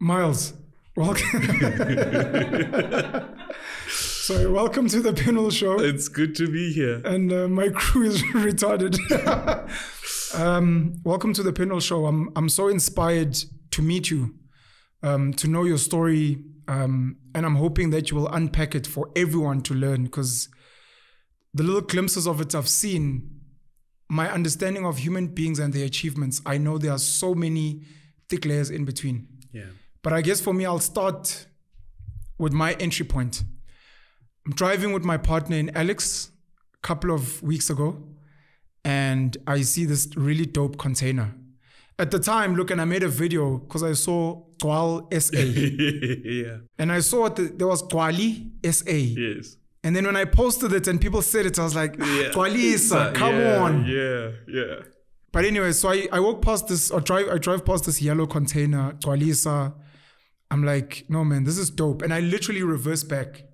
Miles, welcome. so, welcome to the Penuel Show. It's good to be here. And uh, my crew is retarded. um, welcome to the Penuel Show. I'm I'm so inspired to meet you, um, to know your story, um, and I'm hoping that you will unpack it for everyone to learn. Because the little glimpses of it I've seen, my understanding of human beings and their achievements, I know there are so many thick layers in between. Yeah. But I guess for me, I'll start with my entry point. I'm driving with my partner in Alex a couple of weeks ago, and I see this really dope container. At the time, look, and I made a video because I saw Gwal SA, yeah. and I saw that there was Gwali SA. Yes. And then when I posted it and people said it, I was like, ah, Yeah. Gcwalisa, come yeah, on. Yeah. Yeah. But anyway, so I, I walk past this or drive I drive past this yellow container, Gcwalisa. I'm like, no man, this is dope. And I literally reverse back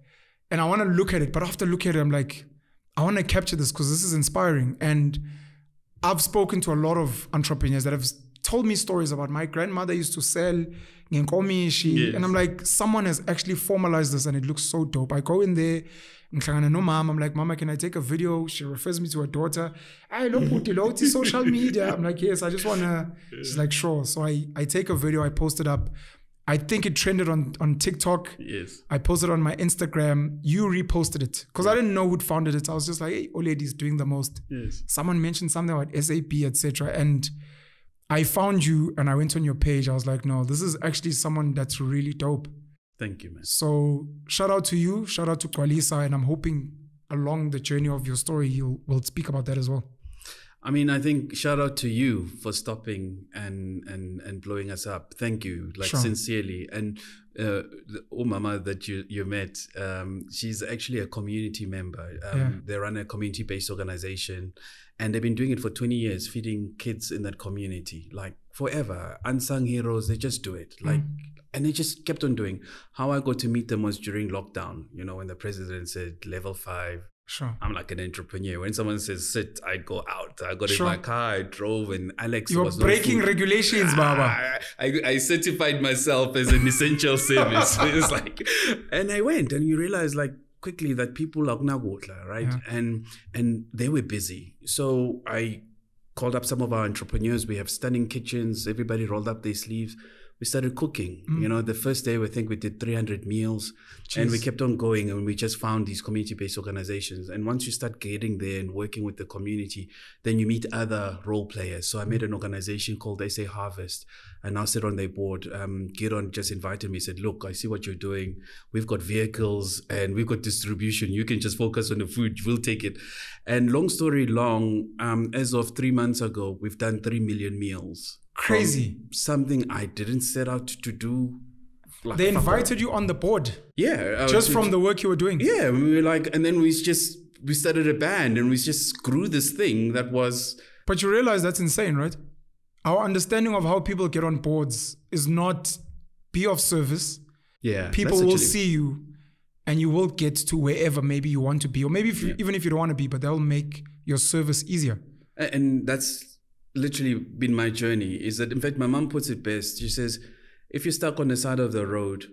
and I want to look at it. But after looking at it, I'm like, I want to capture this because this is inspiring. And I've spoken to a lot of entrepreneurs that have told me stories about my grandmother used to sell ngenkomishi. Yes. And I'm like, someone has actually formalized this and it looks so dope. I go in there, ngihlangana no mom. I'm like, Mama, can I take a video? She refers me to her daughter. I look utility social media. I'm like, yes, I just wanna. She's like, sure. So I I take a video, I post it up. I think it trended on on TikTok. Yes. I posted on my Instagram. You reposted it because I didn't know who'd founded it. I was just like, hey, Oledi's doing the most. Yes. Someone mentioned something about SAP, etc. And I found you and I went on your page. I was like, no, this is actually someone that's really dope. Thank you, man. So shout out to you, shout out to Gcwalisa, and I'm hoping along the journey of your story, you will speak about that as well. I mean, I think shout out to you for stopping and and and blowing us up. Thank you, like Sure. sincerely. And uh, the Umama that you you met, um, she's actually a community member. Um, Yeah. They run a community based organization, and they've been doing it for twenty years, feeding kids in that community, like forever. Unsung heroes, they just do it, like. And they just kept on doing. How I got to meet them was during lockdown, you know, when the president said level five, Sure. I'm like an entrepreneur. When someone says sit, I go out. I got Sure. in my car, I drove, and Alex You're was no breaking food. regulations, Baba. I, I, I certified myself as an essential service. it's like, and I went, and you realize like quickly that people are nagotla, right? Yeah. And and they were busy, so I called up some of our entrepreneurs. We have stunning kitchens. Everybody rolled up their sleeves. We started cooking. You know, the first day I think we did 300 meals, and we kept on going. And we just found these community-based organizations. And once you start getting there and working with the community, then you meet other role players. So I made an organization called SA Harvest. And I sit on their board. Um, Giron just invited me. Said, "Look, I see what you're doing. We've got vehicles and we've got distribution. You can just focus on the food. We'll take it." And long story long, um, as of three months ago, we've done three million meals. Crazy. Um, something I didn't set out to do. Like, They invited you on the board Yeah, just from the work you were doing. yeah, we were like, and then we just we started a band and we just grew this thing that was But you realize that's insane, right? Our understanding of how people get on boards is not be of service. yeah. People will see you and you will get to wherever maybe you want to be, or maybe if you, even if you don't want to be, but they'll make your service easier. And that's literally been my journey. Is that in fact my mom puts it best. She says, if you're stuck on the side of the road,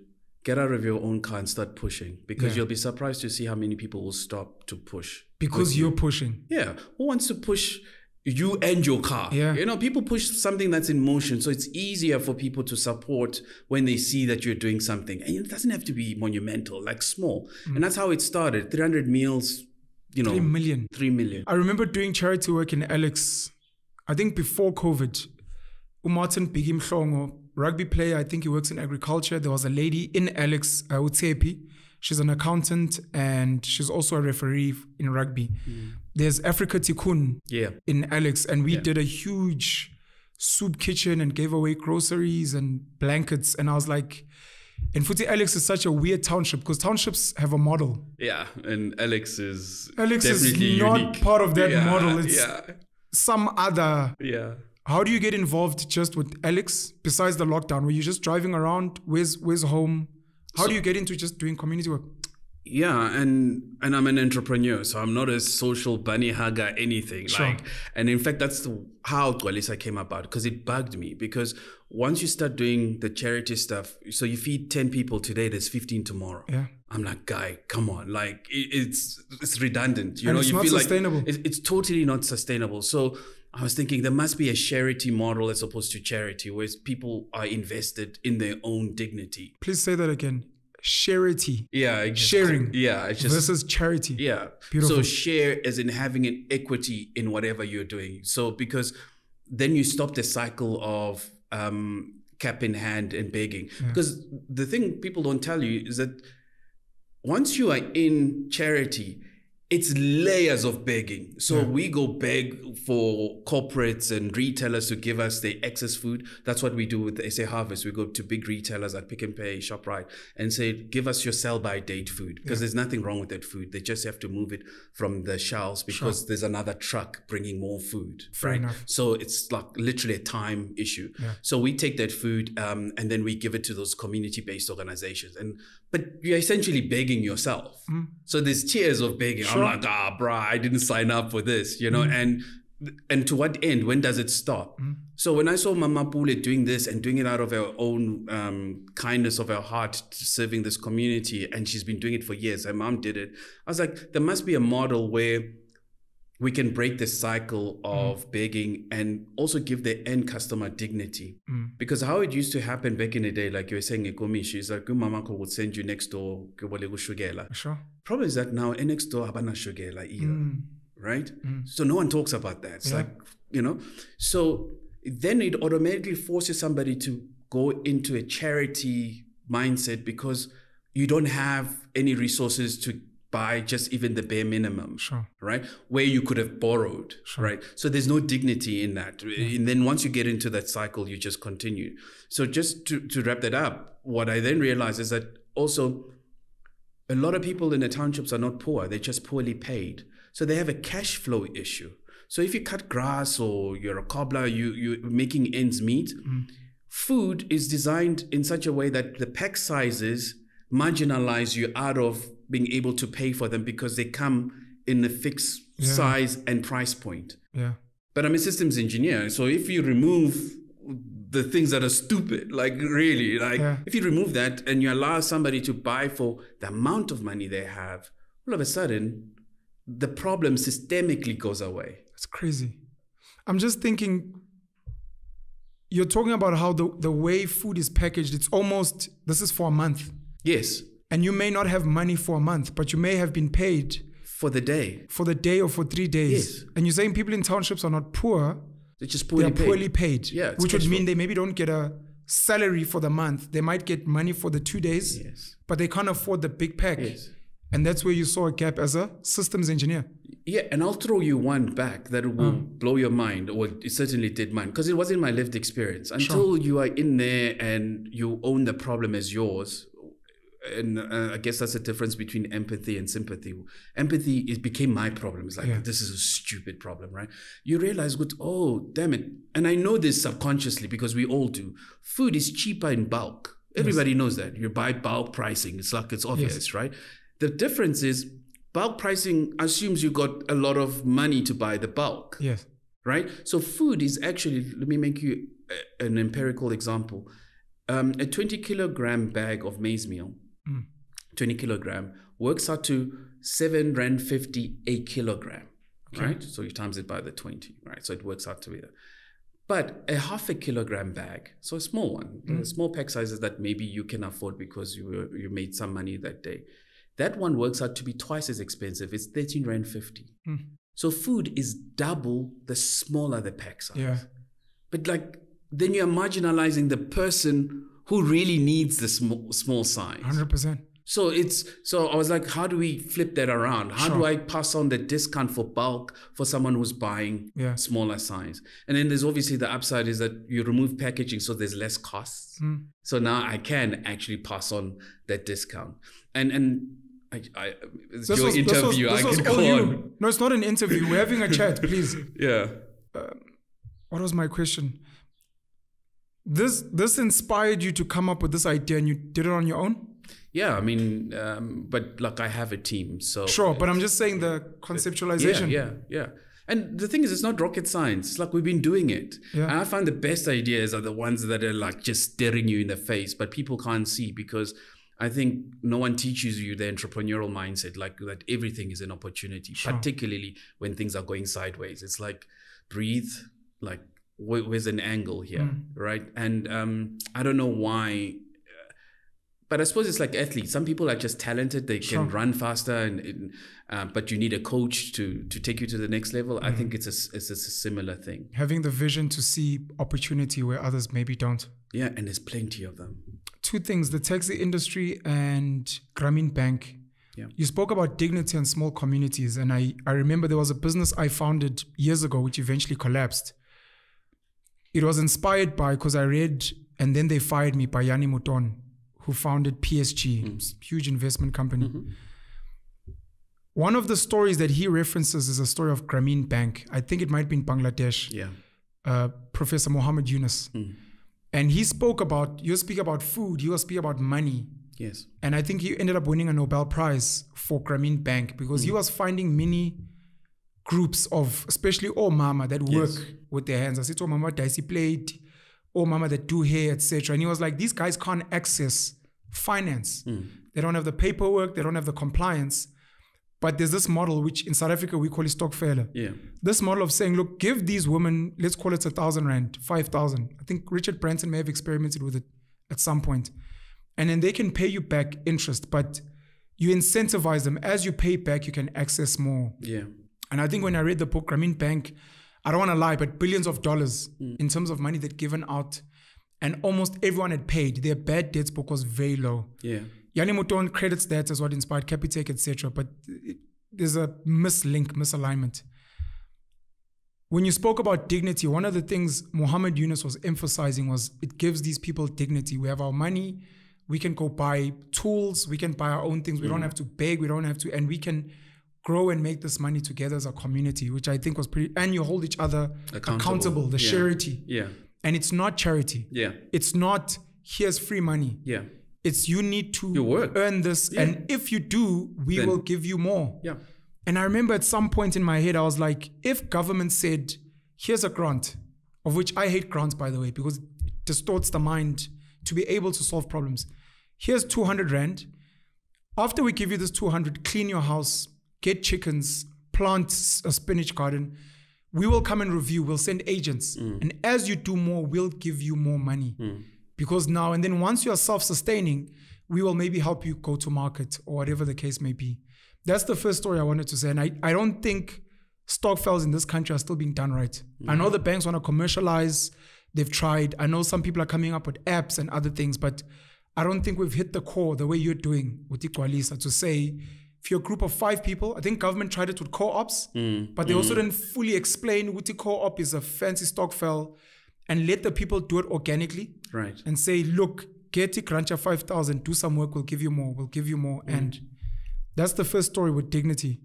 get out of your own car and start pushing because Yeah. you'll be surprised to see how many people will stop to push. Because with you. you're pushing. Yeah. Who wants to push you and your car? Yeah. You know, people push something that's in motion. So it's easier for people to support when they see that you're doing something. And it doesn't have to be monumental, like small. Mm. And that's how it started. 300 meals, you know, Three million. 3 million. I remember doing charity work in Alex, I think before COVID. Umartin Bigim Mhlongo, rugby player, I think he works in agriculture. There was a lady in Alex, uh, Utsepi. She's an accountant and she's also a referee in rugby. There's Africa Tikkun Yeah. in Alex, and we Yeah. did a huge soup kitchen and gave away groceries and blankets. And I was like, and Futi Alex is such a weird township because townships have a model. Yeah, and Alex is Alex is not unique. part of that Yeah, model. It's yeah, some other. yeah. How do you get involved just with Alex besides the lockdown? Were you just driving around? Where's where's home? How do you get into just doing community work? Yeah, and and I'm an entrepreneur, so I'm not a social bunny hugger, anything Sure. like. And in fact, that's the, how Gcwalisa came about because it bugged me. Because once you start doing the charity stuff, so you feed ten people today, there's fifteen tomorrow. Yeah. I'm like, guy, come on, like it, it's it's redundant. You And know, it's you not feel sustainable. like it, it's totally not sustainable. So I was thinking there must be a charity model as opposed to charity, where people are invested in their own dignity. Please say that again. Charity Yeah, just- Sharing Yeah, it's just versus charity. yeah. Beautiful. So share as in having an equity in whatever you're doing. So because then you stop the cycle of um, cap in hand and begging. Because the thing people don't tell you is that once you are in charity, it's layers of begging. So we go beg for corporates and retailers to give us the excess food. That's what we do with the SA Harvest. We go to big retailers like Pick n Pay, ShopRite, and say, give us your sell by date food. Because there's nothing wrong with that food. They just have to move it from the shelves because there's another truck bringing more food. Fair right? enough. So it's like literally a time issue. So we take that food um, and then we give it to those community-based organizations. And but you're essentially begging yourself. So there's tiers of begging. I'm mm. like, ah, bruh, I didn't sign up for this, you know. Mm. And and to what end? When does it stop? Mm. So when I saw Mama Pule doing this and doing it out of her own um, kindness of her heart, serving this community, and she's been doing it for years. Her mom did it. I was like, there must be a model where we can break the cycle of begging and also give the end customer dignity. Because how it used to happen back in the day, like you were saying, Ekomishi, is like, mama would send you next door, ke bole go shugela. Sure. Problem is that now, next door, habana shugela either, right? Mm. So no one talks about that. It's Yeah. like, you know, so then it automatically forces somebody to go into a charity mindset because you don't have any resources to buy just even the bare minimum Sure. right? Where you could have borrowed, right? So there's no dignity in that. And then once you get into that cycle, you just continue. So just to, to wrap that up, what I then realized is that also a lot of people in the townships are not poor, they're just poorly paid. So they have a cash flow issue. So if you cut grass or you're a cobbler, you, you're making ends meet, mm. food is designed in such a way that the pack sizes marginalize you out of being able to pay for them because they come in a fixed size and price point. Yeah. But I'm a systems engineer, so if you remove the things that are stupid, like really, like Yeah. if you remove that and you allow somebody to buy for the amount of money they have, all of a sudden, the problem systemically goes away. It's crazy. I'm just thinking you're talking about how the, the way food is packaged, it's almost this is for a month. Yes, And you may not have money for a month, but you may have been paid for the day, for the day or for three days. Yes. And you're saying people in townships are not poor, they're just poorly are paid. poorly paid. Yeah, which would mean they maybe don't get a salary for the month. They might get money for the two days, Yes. but they can't afford the big pack. Yes. And that's where you saw a gap as a systems engineer. Yeah, and I'll throw you one back that will uh-huh. blow your mind, or it certainly did mine, because it wasn't my lived experience. Until you are in there and you own the problem as yours, and uh, I guess that's the difference between empathy and sympathy. Empathy it became my problem. It's like Yeah. this is a stupid problem, right? You realize, good, oh damn it, and I know this subconsciously because we all do. Food is cheaper in bulk. Everybody knows that. You buy bulk pricing. It's like it's obvious, right? The difference is bulk pricing assumes you got a lot of money to buy the bulk Yes. right? So food is actually, let me make you a- an empirical example. Um, a 20 kilogram bag of maize meal, Mm. 20 kilogram, works out to 7 Rand 50 a kilogram, right? So you times it by the 20, right? So it works out to be that. But a half a kilogram bag, so a small one, the mm. small pack sizes that maybe you can afford because you were, you made some money that day. That one works out to be twice as expensive. It's 13 Rand 50. Mm. So food is double the smaller the pack size. Yeah. But like then you're marginalizing the person who really needs the small small size. 100%. So it's so I was like, how do we flip that around? How do I pass on the discount for bulk for someone who's buying Yeah. smaller size? And then there's obviously the upside is that you remove packaging, so there's less costs. Hmm. So now I can actually pass on that discount. And and I, I it's This your was, this was, interview. this I was can go you. on. No, it's not an interview. We're having a chat, please. Yeah. What was my question? This this inspired you to come up with this idea and you did it on your own? Yeah, I mean, um, but like I have a team, so Sure, but I'm just saying the conceptualization. Yeah, yeah, yeah. And the thing is, it's not rocket science. It's like we've been doing it. Yeah. And I find the best ideas are the ones that are like just staring you in the face, but people can't see because I think no one teaches you the entrepreneurial mindset, like that everything is an opportunity, particularly when things are going sideways. It's like breathe, like wh- where's an angle here, right? And um, I don't know why but I suppose it's like athletes. Some people are just talented; they can run faster, and, and uh, but you need a coach to to take you to the next level. I think it's a it's a similar thing. Having the vision to see opportunity where others maybe don't. Yeah, and there's plenty of them. Two things the taxi industry and Grameen Bank. Yeah. You spoke about dignity and small communities. And I, I remember there was a business I founded years ago, which eventually collapsed. It was inspired by, because I read, and then they fired me by Jannie Mouton, who founded PSG, it's mm-hmm. a huge investment company. Mm-hmm. One of the stories that he references is a story of Grameen Bank. I think it might be in Bangladesh. Yeah, Uh, Professor Muhammad Yunus. Mm-hmm. And he spoke about, you speak about food, you speak about money. yes, And I think he ended up winning a Nobel Prize for Grameen Bank because he mm. was finding many groups of, especially all mama that work Yes. with their hands. I said, oh mama dicey plate, oh mama that do hair, etc. And he was like, these guys can't access finance. Hmm. They don't have the paperwork, they don't have the compliance. But there's this model which in South Africa we call it stokvel yeah, this model of saying, look, give these women, let's call it a thousand rand, five thousand. I think Richard Branson may have experimented with it at some point. And then they can pay you back interest, but you incentivize them. As you pay back, you can access more. yeah, And I think when I read the book, Grameen Bank, I don't want to lie, but billions of dollars mm. in terms of money they'd given out. And almost everyone had paid. Their bad debts book was very low. yeah, Jannie Mouton credits that as what inspired Capitec, etc. But it, there's a mislink, misalignment. When you spoke about dignity, one of the things Muhammad Yunus was emphasizing was it gives these people dignity. We have our money, we can go buy tools, we can buy our own things. We don't mm. have to beg, we don't have to, and we can grow and make this money together as a community, which I think was pretty. And you hold each other accountable, Accountable. the Yeah. charity, yeah, and it's not charity. yeah, It's not here's free money yeah, it's you need to You work. earn this and if you do we Then- will give you more yeah, and i remember at some point in my head i was like if government said here's a grant of which i hate grants by the way because it distorts the mind to be able to solve problems here's 200 rand after we give you this 200 clean your house get chickens plant a spinach garden. We will come and review. We'll send agents. Mm. And as you do more we'll give you more money. Mm. Because now and then once you are self-sustaining we will maybe help you go to market or whatever the case may be. That's the first story i wanted to say. And i, I don't think stokvels in this country are still being done right. Mm. I know the banks want to commercialize. They've tried. I know some people are coming up with apps and other things but i don't think we've hit the core the way you're doing with iGcwalisa to say if you're a group of five people i think government tried it with co-ops mm, but they also mm. didn't fully explain what co-op is a fancy stokvel and let the people do it organically right, and say, look, get it, Grancha 5,000, do some work, we'll give you more, we'll give you more. Mm. And that's the first story with dignity.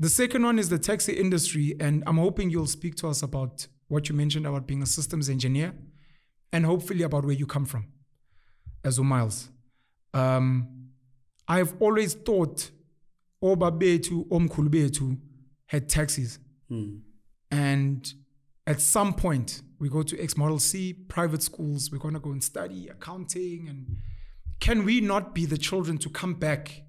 The second one is the taxi industry. And I'm hoping you'll speak to us about what you mentioned about being a systems engineer and hopefully about where you come from as Miles. Um, I've always thought Oba Betu, Omkhulu had taxis. Hmm. And at some point, we go to X Model C, private schools, we're going to go and study accounting. And can we not be the children to come back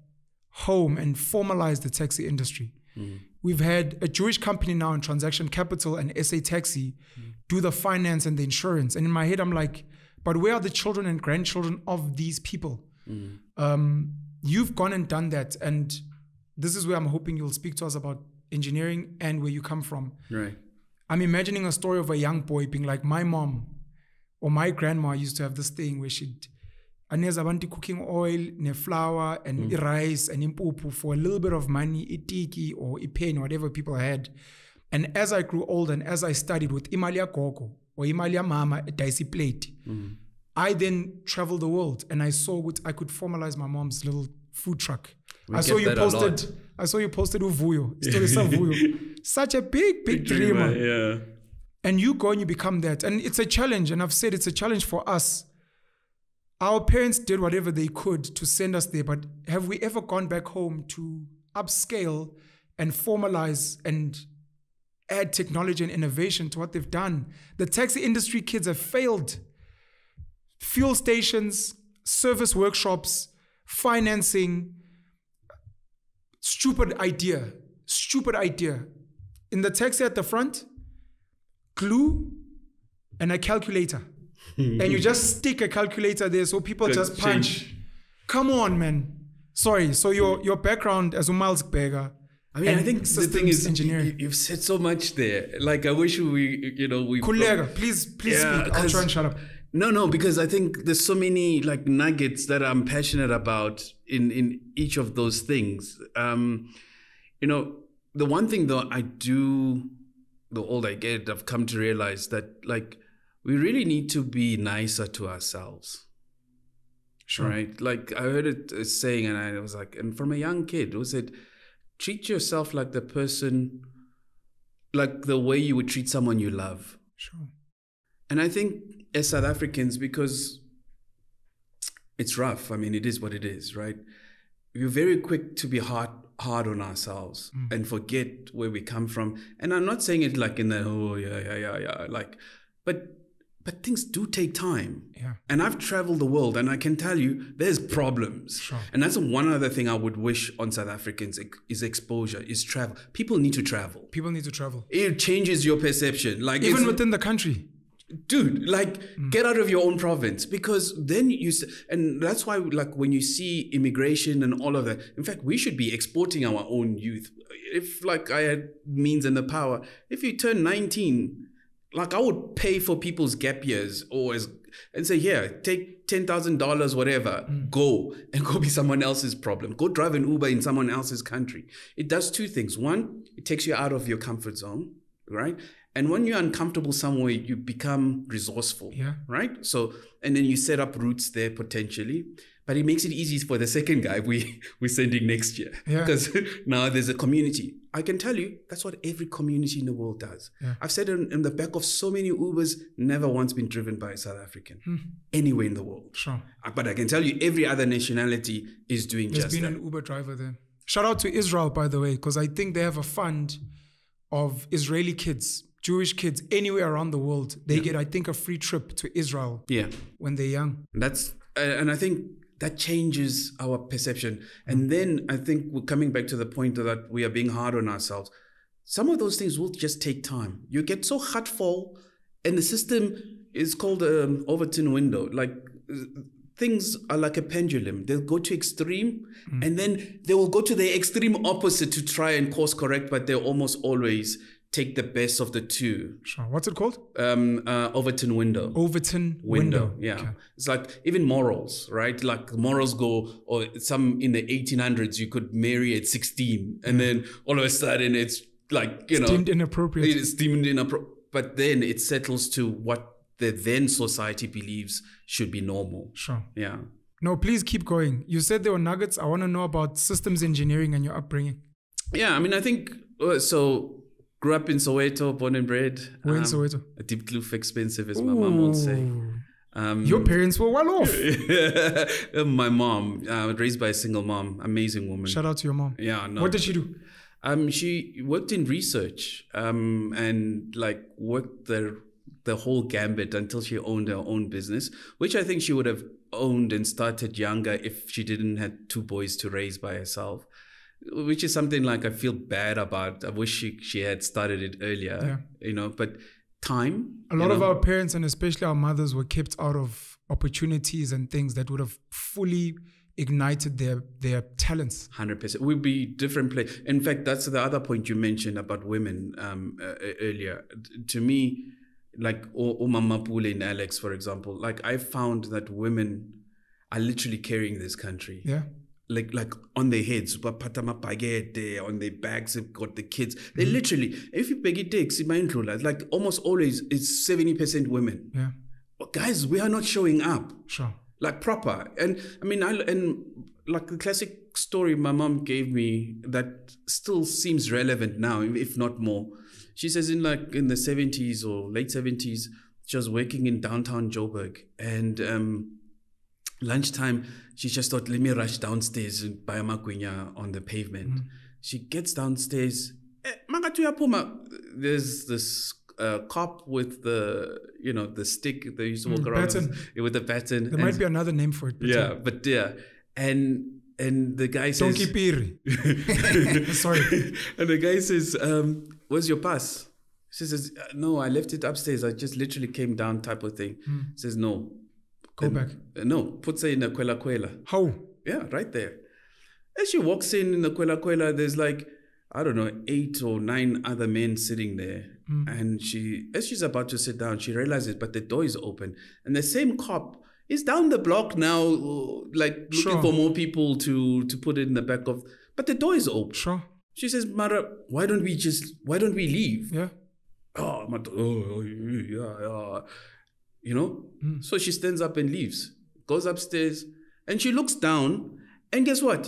home and formalize the taxi industry? Hmm. We've had a Jewish company now in Transaction Capital and SA Taxi hmm. do the finance and the insurance. And in my head, I'm like, but where are the children and grandchildren of these people? Um, you've gone and done that. And this is where I'm hoping you'll speak to us about engineering and where you come from. right, I'm imagining a story of a young boy being like, my mom or my grandma used to have this thing where she'd aneza abantu cooking oil ne flour and mm. rice and impupu for a little bit of money, itiki or ipen, whatever people had. And as I grew old and as I studied with Imalia Gogo or Imalia Mama, a dicey plate, mm-hmm. I then traveled the world and I saw what I could formalize my mom's little food truck. I saw you posted. I saw you posted Uvuyo, story of Vuyo. Such a big, big dreamer. yeah, And you go and you become that. And it's a challenge. And I've said it's a challenge for us. our parents did whatever they could to send us there, but have we ever gone back home to upscale and formalize and add technology and innovation to what they've done? The taxi industry kids have failed. Fuel stations, service workshops, financing. Stupid idea. Stupid idea. In the taxi at the front, glue and a calculator. and you just stick a calculator there so people just punch. Change. Come on, man. Sorry. So your your background as a Miles Berger. I mean, I think the thing is, engineering. you, you've said so much there. Like, I wish we, you know, we. Kollega, please, please Yeah, speak. I'll try and shut up. No, no, because I think there's so many like nuggets that I'm passionate about in in each of those things. Um, you know, the one thing though I do, the older I get, I've come to realize that like we really need to be nicer to ourselves. Sure. Right? Like I heard it uh, saying, and I was like, and from a young kid, was it treat yourself like the person, like the way you would treat someone you love. Sure. And I think as South Africans, because it's rough, I mean, it is what it is, right? We're very quick to be hard hard on ourselves mm. and forget where we come from. And I'm not saying it like in the oh yeah yeah yeah yeah like, but but things do take time. Yeah. And I've traveled the world, and I can tell you there's problems. Sure. And that's one other thing I would wish on South Africans is exposure, is travel. People need to travel. People need to travel. It changes your perception. Like Even within the country. Dude like mm. get out of your own province because then you and that's why like when you see immigration and all of that in fact we should be exporting our own youth. If like i had means and the power if you turn 19 like i would pay for people's gap years or as and say yeah take $10000 whatever mm. go and go be someone else's problem. Go drive an uber in someone else's country. It does two things. One it takes you out of your comfort zone right and when you're uncomfortable somewhere, you become resourceful. Yeah. Right? So and then you set up roots there potentially. But it makes it easy for the second guy we we're sending next year. Yeah. Because now there's a community. I can tell you that's what every community in the world does. Yeah. I've said in, in the back of so many Ubers, never once been driven by a South African Hmm. anywhere in the world. Sure. Uh, But I can tell you every other nationality is doing There's just been that. an Uber driver there. Shout out to Israel, by the way, because I think they have a fund of Israeli kids, Jewish kids, anywhere around the world. They get, I think, a free trip to Israel yeah. when they're young. That's uh, and I think that changes our perception. And then I think we're coming back to the point that we are being hard on ourselves. Some of those things will just take time. You get so hurtful, and the system is called an Overton window. Like uh, things are like a pendulum. They'll go to extreme, and then they will go to the extreme opposite to try and course correct. But they're almost always take the best of the two. Sure. What's it called? Um, uh, Overton window Overton window. window. Yeah. Okay. It's like even morals, right? Like morals go, or some in the 1800s, you could marry at 16, and then all of a sudden it's like, you know, Deemed inappropriate. it's deemed inappro- But then it settles to what the then society believes should be normal. Sure. Yeah. No, please keep going. You said there were nuggets. I want to know about systems engineering and your upbringing. Yeah. I mean, I think uh, so. Grew up in Soweto, born and bred. Where in Um, Soweto? A Diepkloof expensive, as my mom would say. Um, Your parents were well off. my mom, uh, raised by a single mom, amazing woman. Shout out to your mom. Yeah, no. What did she do? Um, she worked in research, um, and like worked the the whole gambit until she owned her own business, which I think she would have owned and started younger if she didn't had two boys to raise by herself. Which is something like I feel bad about. I wish she she had started it earlier. You know, but time. A lot you of our parents and especially our mothers were kept out of opportunities and things that would have fully ignited their their talents. Hundred percent. We'd be different place. In fact, that's the other point you mentioned about women um, uh, earlier. To me, like O- Umama Pule and Alex, for example, like I found that women are literally carrying this country. Yeah. Like like on their heads, on their backs, they've got the kids. They literally, if you beg it takes, like almost always, it's seventy percent women. Yeah. But guys, we are not showing up Sure. like proper and i mean i and like the classic story my mom gave me that still seems relevant now if not more she says in like in the 70s or late 70s she was working in downtown joburg and um lunchtime, she just thought, let me rush downstairs and buy a magwinya on the pavement. She gets downstairs. Eh. There's this uh, cop with the, you know, the stick they used to walk around baton. with, with the baton. There and- might be another name for it. but yeah, but yeah, and and the guy says, Donkey Piri. Sorry. and the guy says, um, "Where's your pass?" She says, "Uh, "No, I left it upstairs. I just literally came down, type of thing." Says, "No, Go And- back. uh, no, puts her in a kwela kwela. How? Yeah, right there. As she walks in in the kwela kwela, there's like I don't know eight or nine other men sitting there, hmm. and she as she's about to sit down, she realizes, but the door is open, and the same cop is down the block now, uh, like looking Sure. for more people to to put it in the back of, but the door is open. Sure. She says, Mara, why don't we just why don't we leave? Yeah. oh, my, oh, oh, yeah, yeah. You know? Hmm. So she stands up and leaves, goes upstairs, and she looks down, and guess what?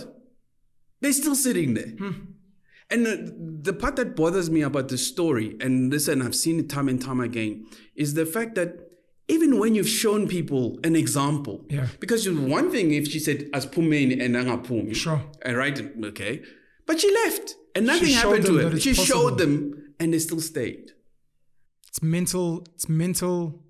They're still sitting there. Hmm. And the, the part that bothers me about this story, and listen, I've seen it time and time again, is the fact that even when you've shown people an example, Yeah. because one thing if she said as pume and angapumi, Sure. and right, okay, but she left and nothing happened to her. She possible. showed them, and they still stayed. It's mental, it's mental,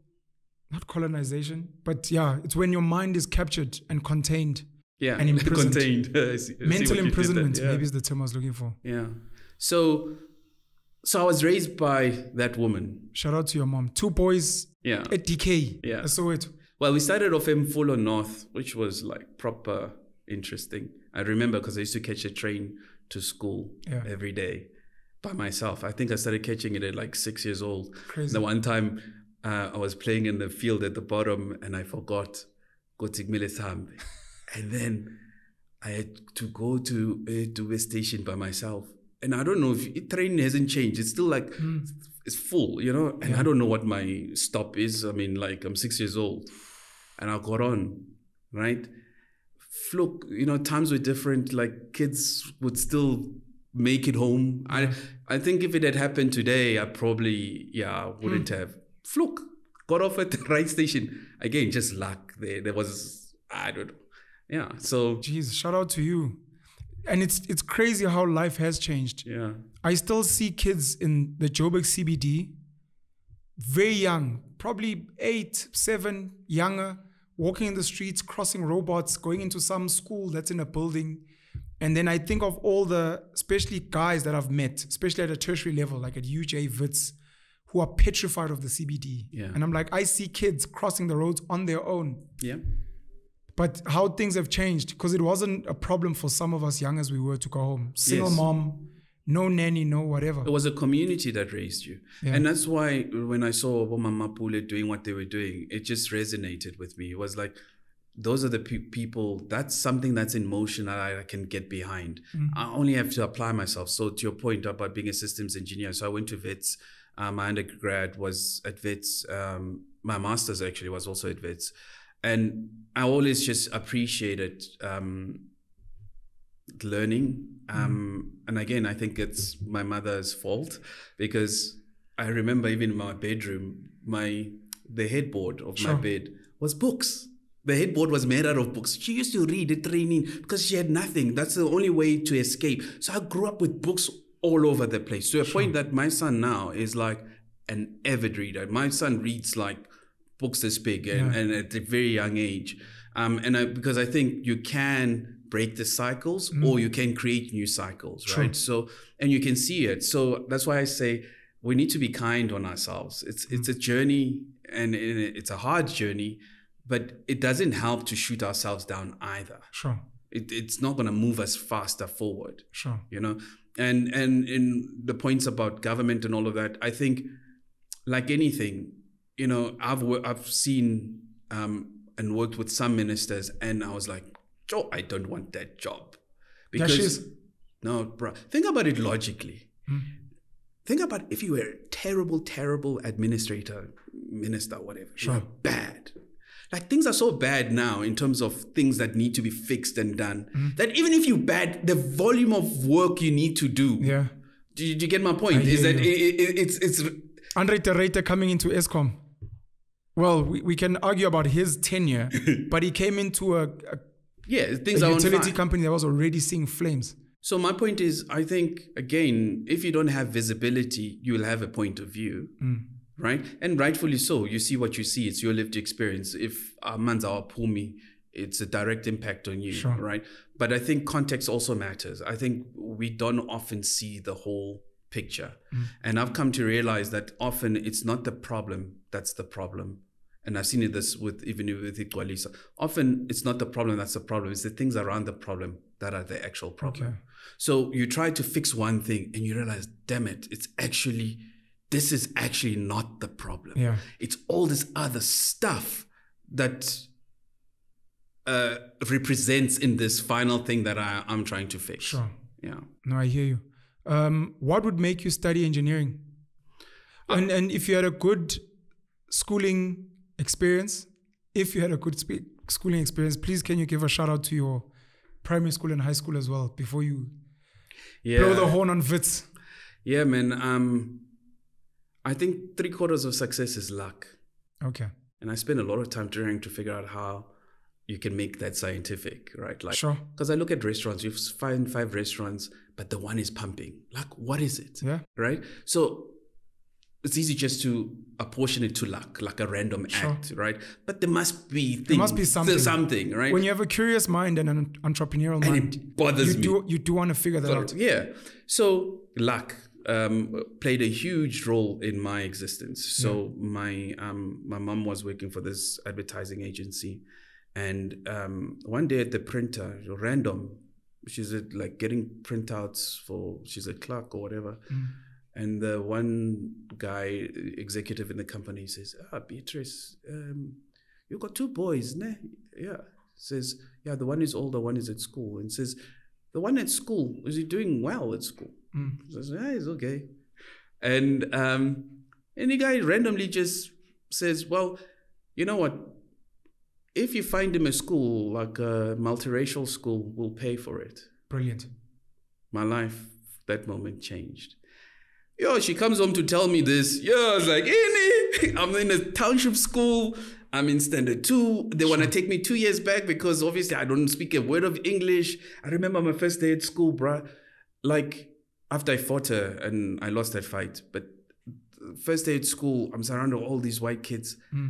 not colonization, but yeah, it's when your mind is captured and contained. Yeah, And imprisoned. contained. I see- I Mental imprisonment. Yeah. maybe is the term I was looking for. Yeah. So, so I was raised by that woman. Shout out to your mom. Two boys Yeah. at DK. Yeah. I saw it. Well, we started off in Fuller North, which was like proper interesting. I remember because I used to catch a train to school Yeah. every day by myself. I think I started catching it at like six years old. Crazy. The one time uh, I was playing in the field at the bottom and I forgot Gotigmile Sambe. And then I had to go to a to a station by myself. And I don't know if the train hasn't changed. It's still like hmm. it's full, you know. And I don't know what my stop is. I mean, like I'm six years old, and I got on, right? Look, you know, times were different. Like kids would still make it home. I I think if it had happened today, I probably yeah wouldn't hmm. have. Fluke got off at the right station again. Just luck. There, there was I don't know. Yeah. So Jeez, shout out to you. And it's it's crazy how life has changed. yeah. I still see kids in the Joburg CBD, very young, probably eight, seven, younger, walking in the streets, crossing robots, going into some school that's in a building. And then I think of all the, especially guys that I've met, especially at a tertiary level, like at UJ Wits, who are petrified of the CBD. Yeah. And I'm like, I see kids crossing the roads on their own. Yeah. But how things have changed, because it wasn't a problem for some of us young as we were to go home. Single Yes. mom, no nanny, no whatever. It was a community that raised you. Yeah. And that's why when I saw Mama Pule doing what they were doing, it just resonated with me. It was like, those are the pe- people, that's something that's in motion that I, I can get behind. Mm. I only have to apply myself. So, to your point about being a systems engineer, so I went to Wits. Uh, my undergrad was at Wits. Um, my master's actually was also at Wits. And I always just appreciated um, learning. Um, And again, I think it's my mother's fault because I remember even in my bedroom, my the headboard of my bed was books. The headboard was made out of books. She used to read it training because she had nothing. That's the only way to escape. So I grew up with books all over the place to a point that my son now is like an avid reader. My son reads like books this big and, Yeah. and at a very young age. Um, and I, because I think you can break the cycles or you can create new cycles, True. right? So, and you can see it. So that's why I say we need to be kind on ourselves. It's it's a journey and it's a hard journey, but it doesn't help to shoot ourselves down either. Sure, It, it's not going to move us faster forward sure. you know and and in the points about government and all of that i think like anything you know i've i've seen um and worked with some ministers and i was like joe i don't want that job. She's- no bro think about it logically. Think about if you were a terrible terrible administrator minister whatever Sure. you're bad like things are so bad now in terms of things that need to be fixed and done Mm-hmm. that even if you bad the volume of work you need to do Yeah. do, you, do you get my point I is that it, it, it's it's Andre de Ruyter coming into Eskom. Well, we, we can argue about his tenure, but he came into a, a, Yeah, things a utility company that was already seeing flames. So my point is, I think again, if you don't have visibility, you will have a point of view, Mm. Right? And rightfully so. You see what you see. It's your lived experience. If Amanza or Pumi, it's a direct impact on you, Sure. right? But I think context also matters. I think we don't often see the whole picture, Mm. and I've come to realize that often it's not the problem that's the problem. And I've seen it this with even with iGcwalisa. Often it's not the problem that's the problem. It's the things around the problem that are the actual problem. Okay. So you try to fix one thing and you realize, damn it, it's actually, this is actually not the problem. Yeah. It's all this other stuff that uh, represents in this final thing that I, I'm trying to fix. Sure. Yeah. No, I hear you. Um, what would make you study engineering? And and if you had a good schooling experience, if you had a good schooling experience, please can you give a shout out to your primary school and high school as well before you Yeah. blow the horn on Wits? yeah, man. Um, I think three quarters of success is luck. Okay. And I spend a lot of time trying to figure out how you can make that scientific, right? Like, Sure. Because I look at restaurants, you find five restaurants, but the one is pumping. Like, what is it? Yeah. Right? So it's easy just to apportion it to luck, like a random Sure. act, right? But there must be things, There must be something. something, right? When you have a curious mind and an entrepreneurial and mind, it bothers you me. do you do want to figure that out. Yeah. So luck um, played a huge role in my existence. So my um, my mom was working for this advertising agency, and um, one day at the printer, random, she's at, like getting printouts for she's a clerk or whatever. And the one guy, executive in the company, says, "Ah, Beatrice, um, you got two boys, ne? Yeah." Says, "Yeah, the one is older, one is at school." And says, "The one at school is he doing well at school?" Says, "Yeah, it's okay." And um, and the guy randomly just says, "Well, you know what? If you find him a school like a multiracial school, we'll pay for it." Brilliant. my life that moment changed. Yo, she comes home to tell me this. Yo, I was like, "Ini, I'm in a township school. I'm in standard two. They want to take me two years back because obviously I don't speak a word of English. I remember my first day at school, bruh. Like, after I fought her and I lost that fight, but first day at school, I'm surrounded all these white kids. Hmm.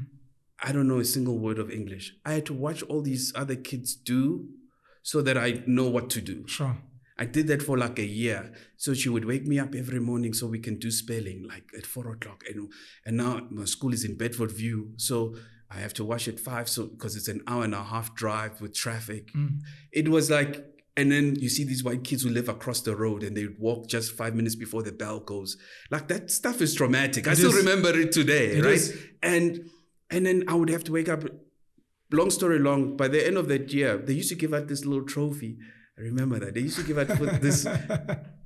I don't know a single word of English. I had to watch all these other kids do so that I know what to do. Sure. I did that for like a year. So she would wake me up every morning so we can do spelling like at four o'clock. And and now my school is in Bedfordview. So I have to wash at five so because it's an hour and a half drive with traffic. Hmm. It was like and then you see these white kids who live across the road and they walk just five minutes before the bell goes. Like that stuff is traumatic. I It still remember it today, It right? is. And and then I would have to wake up long story long, by the end of that year, they used to give out this little trophy. I remember that. They used to give out this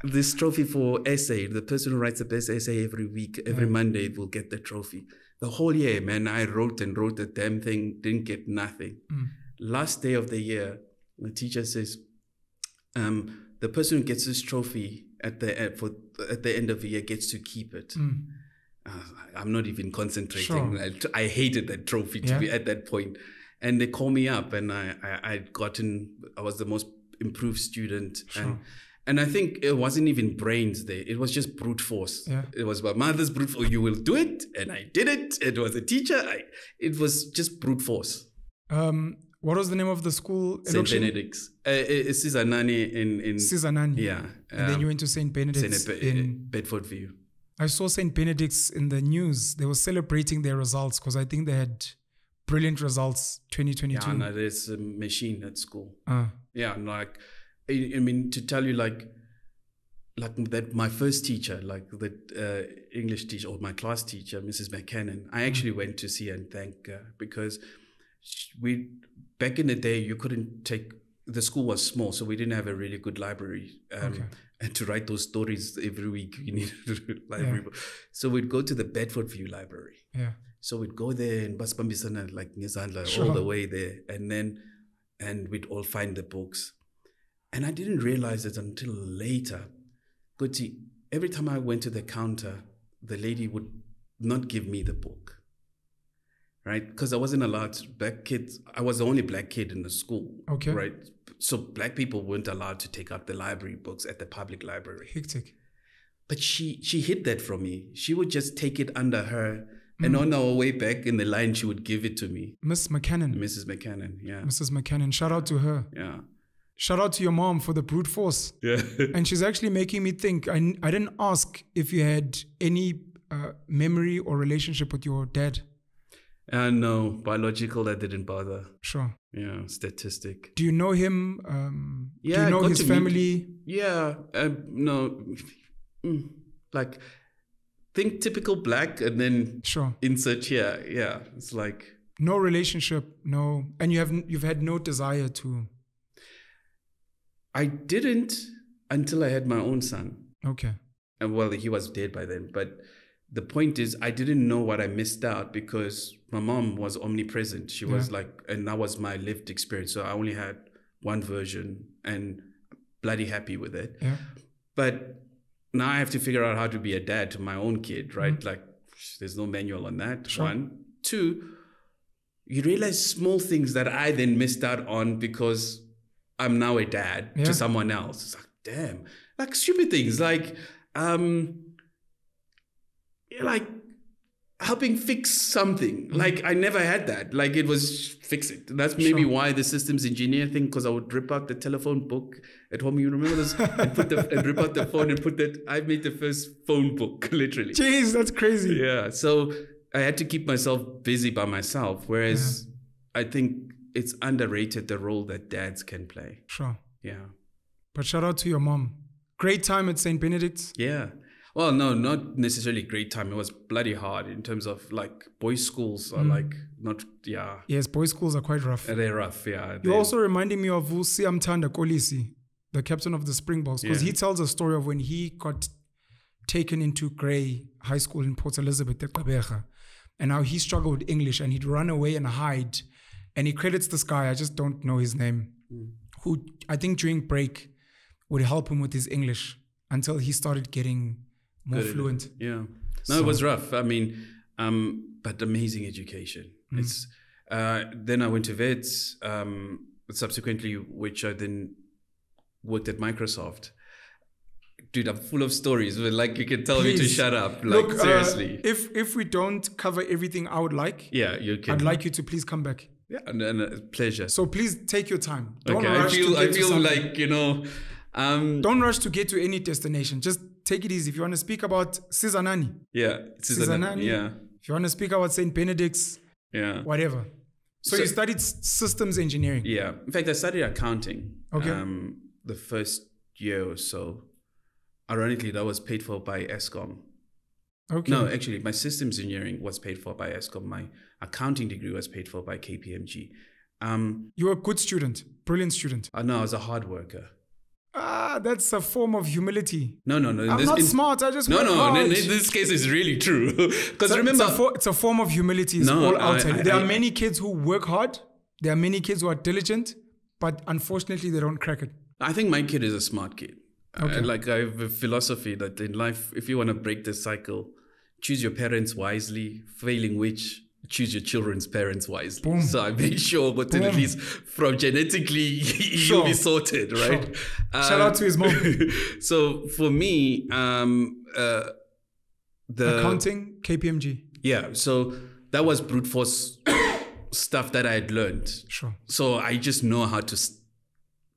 this trophy for essay. The person who writes the best essay every week, every mm. Monday will get the trophy. The whole year, man, I wrote and wrote the damn thing, didn't get nothing. Mm. Last day of the year, the teacher says, um, the person who gets this trophy at the at, for at the end of the year gets to keep it. Uh, I'm not even concentrating. Sure. I, I hated that trophy to Yeah. be at that point. And they call me up, and I, I I'd gotten I was the most improved student, and and I think it wasn't even brains there. It was just brute force. Yeah. It was my mother's brute force. You will do it, and I did it. It was a teacher. I, it was just brute force. Um, what was the name of the school? Saint Elokishini? Benedict's. Uh, it's Sizanani in in Sizanani. yeah. And then um, you went to St. Benedict's Saint Be- in Bedfordview. I saw St. Benedict's in the news. They were celebrating their results because I think they had brilliant results 2022. Yeah, no, there's a machine at school. Uh, yeah and like I, I mean to tell you like like that my first teacher like the uh, english teacher or my class teacher mrs mccannon i actually went to see her and thank her because we back in the day you couldn't take the school was small so we didn't have a really good library um, Okay. and to write those stories every week you needed a library book. so we'd go to the bedfordview library yeah. so we'd go there and basibambisana like ngezandla Sure. all the way there, and then and we'd all find the books. And I didn't realize it until later. Kuti, every time I went to the counter, the lady would not give me the book. Right? Because I wasn't allowed to, black kids. I was the only black kid in the school. Okay. Right. So black people weren't allowed to take out the library books at the public library. Hectic. But she she hid that from me. She would just take it under her, Mm. and on our way back in the line, she would give it to me, Miss McCannon. Mrs. McCannon. Yeah. Mrs. McCannon. Shout out to her. Yeah. Shout out to your mom for the brute force. Yeah. And she's actually making me think. I, I didn't ask if you had any uh, memory or relationship with your dad. Uh, no, biological, that didn't bother. Sure. Yeah, statistic. Do you know him? Um, do Yeah, I you know his to meet- family? Yeah, uh, no, mm, like think typical black and then Sure. insert here. Yeah, it's like No relationship. No. And you have you've had no desire to. I didn't until I had my own son. Okay. And well, he was dead by then. But the point is, I didn't know what I missed out because my mom was omnipresent. She was Yeah. like, and that was my lived experience. So I only had one version and bloody happy with it. Yeah. But now I have to figure out how to be a dad to my own kid, right? Like, there's no manual on that. Mm-hmm. Sure. One. Two, you realize small things that I then missed out on because I'm now a dad Yeah. to someone else. It's like, damn. Like stupid things like, um, like helping fix something. Mm-hmm. Like I never had that. Like it was fix it. That's maybe Sure. why the systems engineer thing, because I would rip out the telephone book at home. You remember this? and put the and rip out the phone and put that. I made the first phone book, literally. Jeez, that's crazy. Yeah. So I had to keep myself busy by myself. Whereas I think it's underrated the role that dads can play. Sure. Yeah. But shout out to your mom. Great time at St. Benedict's. Yeah. Well, no, not necessarily great time. It was bloody hard in terms of like boys' schools Mm. are like not, yeah, Yes, boys' schools are quite rough. they're rough. Yeah. You're also reminding me of Siyamthanda Kolisi, the captain of the Springboks, because Yeah. he tells a story of when he got taken into Grey High School in Port Elizabeth, Gqeberha, and how he struggled with English and he'd run away and hide. And he credits this guy, I just don't know his name, who I think during break would help him with his English until he started getting more Good fluent. Yeah. No, it was rough. I mean, um, but amazing education. Mm. It's uh, then I went to Wits, um, subsequently, which I then worked at Microsoft. Dude, I'm full of stories. But like you can tell me to shut up. Like Look, uh, seriously. if if we don't cover everything I would like, yeah, you can. I'd like you to please come back. yeah, and, and a pleasure. So please take your time. Don't okay, I feel to I feel like you know, um, Don't rush to get to any destination. Just take it easy. If you want to speak about Sizanani, yeah, an- yeah, If you want to speak about St. Benedict's, yeah. whatever. So, So- you studied systems engineering. Yeah. In fact, I studied accounting. Okay. Um, the first year or so. Ironically, that was paid for by Eskom. Okay. No, actually, my systems engineering was paid for by Eskom. My accounting degree was paid for by KPMG. Um, You're a good student, brilliant student. I know I was a hard worker. Ah, that's a form of humility. No, no, no. I'm not in- smart. I just No, no. hard. In, in this case, it's really true. Because It's a- remember, it's a, for, it's a form of humility. Is No, all I- I- There I- are many kids who work hard. There are many kids who are diligent, but unfortunately, they don't crack it. I think my kid is a smart kid. Okay. Uh, like I have a philosophy that in life, if you want to break the cycle, choose your parents wisely. Failing which, choose your children's parents wisely. Boom. So I make sure, but then at least from genetically, sure. you'll be sorted, right? Shout out to his mom. so for me, um, uh, the Accounting, KPMG. yeah, so that was brute force stuff that I had learned. Sure. So I just know how to st-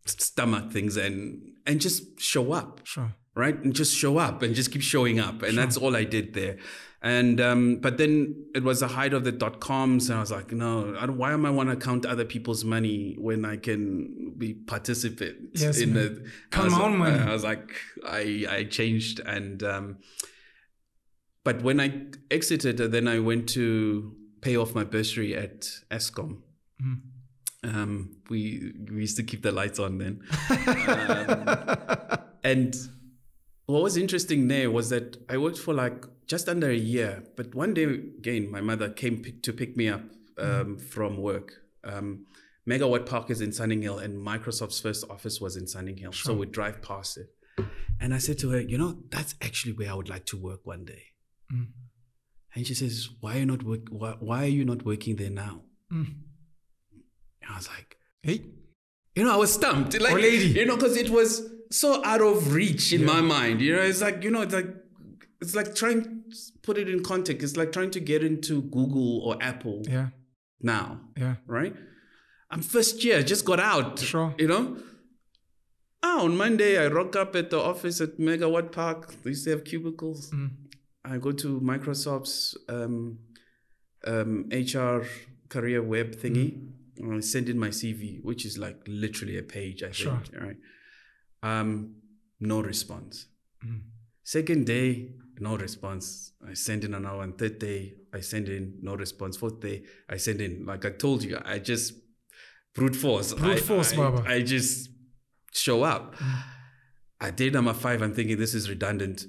stomach things and and just show up, Sure. right? And just show up and just keep showing up, and that's all I did there. And um, but then it was the height of the dot coms, and I was like, no, I why am I want to count other people's money when I can be participant Yes, in man. the I was, my own. I was like, I I changed and. Um, but when I exited, uh, then I went to pay off my bursary at Eskom. Um, we we used to keep the lights on then. Um, and what was interesting there was that I worked for like just under a year. But one day again, my mother came pick, to pick me up um, from work. Um, Megawatt Park is in Sunninghill, and Microsoft's first office was in Sunninghill. So we'd drive past it. And I said to her, you know, that's actually where I would like to work one day. And she says, "Why are you not work? Why, why are you not working there now?" Mm. And I was like, Hey, you know, I was stumped. Like, Oh, lady. you know, because it was so out of reach in my mind. You know, it's like, you know, it's like, it's like trying put it in context. It's like trying to get into Google or Apple yeah, now, yeah, right? I'm first year, just got out. Sure. You know? Ah, on Monday, I rock up at the office at Megawatt Park. They used to have cubicles. Mm. I go to Microsoft's um, um, HR career web thingy. and I send in my CV, which is like literally a page, I think. Sure. Right. Um, no response. Mm. Second day, no response. I send in an hour. And third day, I send in no response. Fourth day, I send in. Like I told you, I just brute force. Brute I, force, I, Baba. I just show up. At day number five, I'm thinking this is redundant.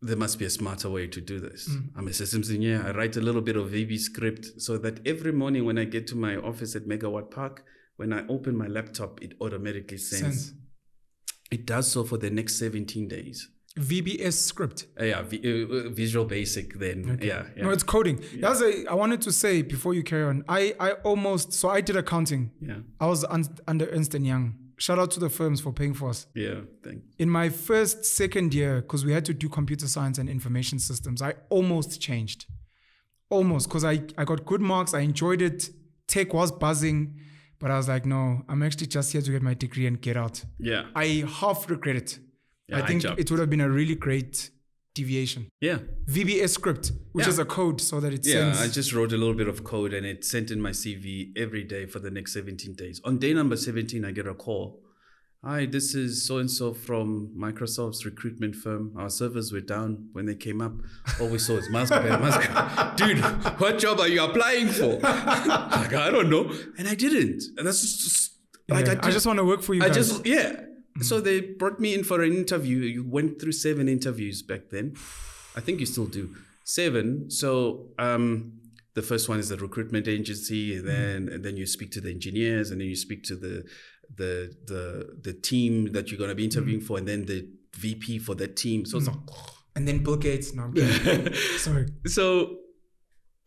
There must be a smarter way to do this. Mm. I'm a systems engineer. I write a little bit of VB script so that every morning when I get to my office at Megawatt Park, when I open my laptop, it automatically sends. Sense. It does so for the next 17 days. VBS script. Uh, yeah, vi- uh, Visual Basic. Then yeah, yeah, No, it's coding. That's a, I wanted to say before you carry on. I, I almost so I did accounting. yeah, I was un, under Ernst and Young. Shout out to the firms for paying for us. yeah. Thank. In my first second year, because we had to do computer science and information systems, I almost changed. Almost, because I, I got good marks. I enjoyed it. Tech was buzzing, but I was like, no, I'm actually just here to get my degree and get out. Yeah, I half regret it. Yeah, I I think jumped. it would have been a really great deviation. yeah, VBS script, which Yeah. is a code so that it yeah. sends. I just wrote a little bit of code and it sent in my CV every day for the next 17 days. On day number 17, I get a call. Hi, this is so and so from Microsoft's recruitment firm. Our servers were down when they came up. All we saw is Muscat, Muscat. Dude, what job are you applying for? like, I don't know. And I didn't. And that's just, like, Yeah, I, I just want to work for you I guys. just yeah. So mm. they brought me in for an interview. You went through seven interviews back then. I think you still do seven. So um, the first one is the recruitment agency, and mm. then and then you speak to the engineers, and then you speak to the the the the team that you're going to be mm. interviewing for, and then the VP for that team. So it's like, and then Bill Gates. No. Sorry. so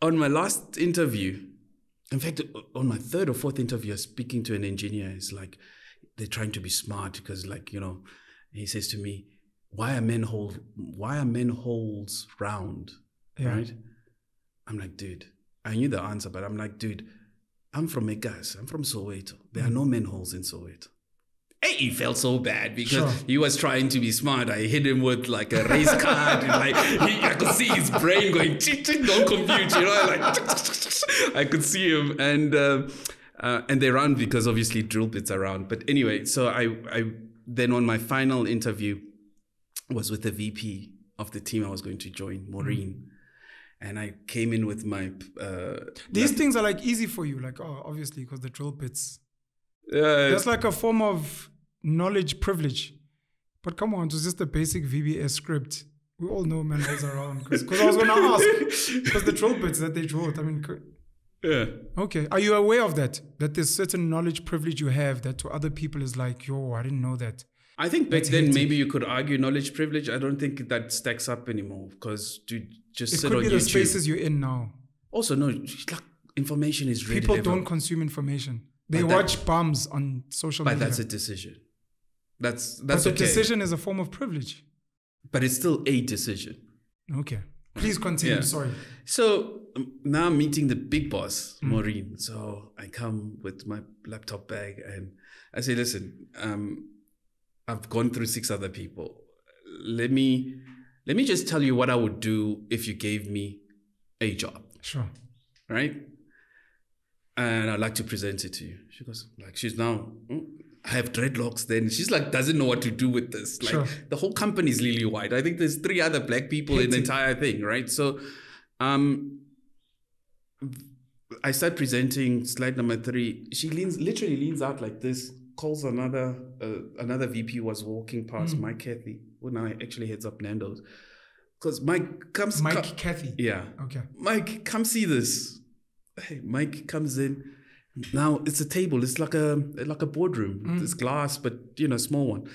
on my last interview, in fact, on my third or fourth interview, I was speaking to an engineer. It's like they're trying to be smart because, like, you know, he says to me, "Why are men hold? Why are men holes round?" Yeah. Right? I'm like, dude, I knew the answer, but I'm like, dude, I'm from Megas. I'm from Soweto. There are no manholes in Soweto. Hey, he felt so bad because Sure. he was trying to be smart. I hit him with like a race card. and like he, I could see his brain going, "Chick, chick, don't compute, you know, like I could see him. And uh, uh, and they run because obviously drill bits around. But anyway, so I, I then on my final interview was with the VP of the team I was going to join, Maureen. And I came in with my uh, These things are like easy for you, like oh, obviously because the drill bits. uh, That's like a form of knowledge privilege. But come on, it was just a basic VBS script. We all know man holes around. Because I was gonna ask, because the drill bits that they drew. I mean, yeah. okay. Are you aware of that? That there's certain knowledge privilege you have that to other people is like, yo, I didn't know that. I think back That's then maybe you could argue knowledge privilege. I don't think that stacks up anymore because dude, just It sit could on be the spaces you're in now. Also, no, like, information is ready. People don't consume information. They But that- watch bums on social But media. that's a decision. That's that's but that's the okay. decision is a form of privilege. But it's still a decision. Okay. Please continue. Yeah. Sorry. So now I'm meeting the big boss, Mm. Maureen. So I come with my laptop bag and I say, listen, um, I've gone through six other people. Let me let me just tell you what I would do if you gave me a job, Sure. right? And I'd like to present it to you. She goes, like, she's now, "Mm, I have dreadlocks then. She's like, doesn't know what to do with this. Like, Sure. the whole company is lily white. I think there's three other black people in the entire thing, right? So, um, I start presenting slide number three. She leans, literally leans out like this, calls another, uh, another VP was walking past, Hmm. Mike Cathy, who now actually heads up Nando's. Because Mike comes, Mike co- Cathy. yeah, Okay. Mike, come see this. Hey, Mike comes in. Now it's a table. It's like a like a boardroom. It's glass, but you know, small one.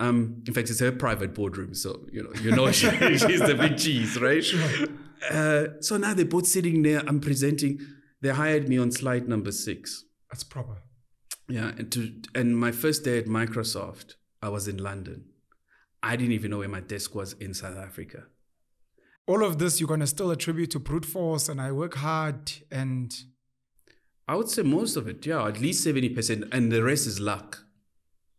Um, in fact, it's her private boardroom, so you know, you know, she, she's the big cheese, right? Uh, so now they're both sitting there. I'm presenting. They hired me on slide number six. That's proper. Yeah, and to and my first day at Microsoft, I was in London. I didn't even know where my desk was in South Africa. All of this you're gonna still attribute to brute force and I work hard and I would say most of it, yeah, at least seventy percent, and the rest is luck.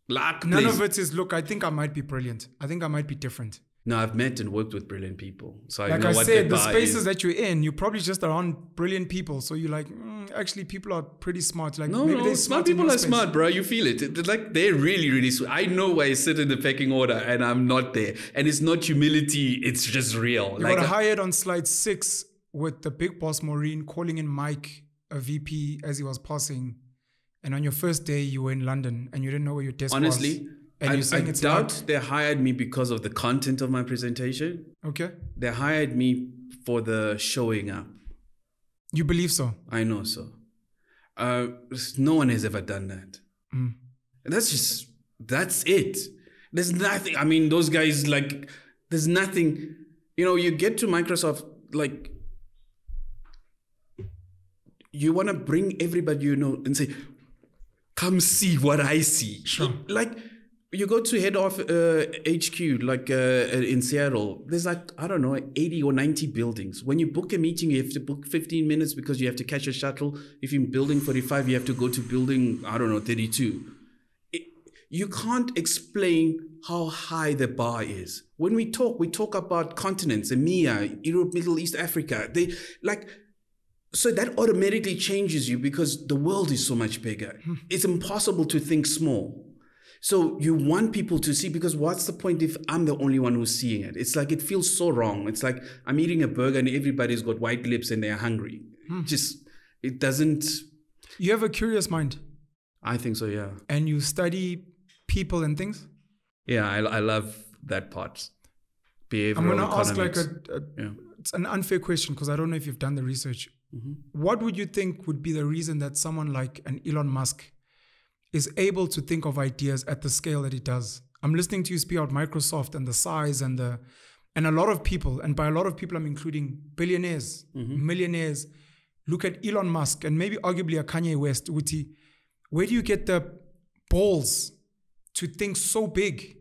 Luck. none plays- of it is look, I think I might be brilliant. I think I might be different. No, I've met and worked with brilliant people, so I Like know I what said, the spaces is. that you're in, you're probably just around brilliant people. So you're like, mm, actually, people are pretty smart. Like No, maybe no, they're smart people are space. smart, bro. You feel it. It- Like they're really, really. Sw- I know where I sit in the pecking order, and I'm not there. And it's not humility; it's just real. You like got hired on slide six with the big boss Maureen calling in Mike, a VP, as he was passing. And on your first day, you were in London and you didn't know where your desk was. honestly, and I, you're saying I it's doubt they hired me because of the content of my presentation. Okay, They hired me for the showing up. you believe so? I know so. Uh, no one has ever done that. Mm. And that's just that's it. There's nothing. I mean, those guys like. There's nothing. You know, you get to Microsoft like. You want to bring everybody you know and say, "Come see what I see." Sure. Like you go to head off uh, HQ, like uh, in Seattle. There's like I don't know, 80 or 90 buildings. When you book a meeting, you have to book 15 minutes because you have to catch a shuttle. If you're in building 45, you have to go to building I don't know 32. It, you can't explain how high the bar is. When we talk, we talk about continents, EMEA, Europe, Middle East, Africa. They like so that automatically changes you because the world is so much bigger. It's impossible to think small. So you want people to see because what's the point if I'm the only one who's seeing it? It's like it feels so wrong. It's like I'm eating a burger and everybody's got white lips and they're hungry. Hmm. Just it doesn't. You have a curious mind I think so. Yeah. and you study people and things. Yeah. I, I love that part. Behavioral I'm gonna ask like a, a Yeah. it's an unfair question because I don't know if you've done the research. Mm-hmm. What would you think would be the reason that someone like an Elon Musk is able to think of ideas at the scale that he does? I'm listening to you speak out Microsoft and the size and the and a lot of people, and by a lot of people I'm including billionaires, millionaires, look at Elon Musk and maybe arguably a Kanye West, Uti. Where do you get the balls to think so big?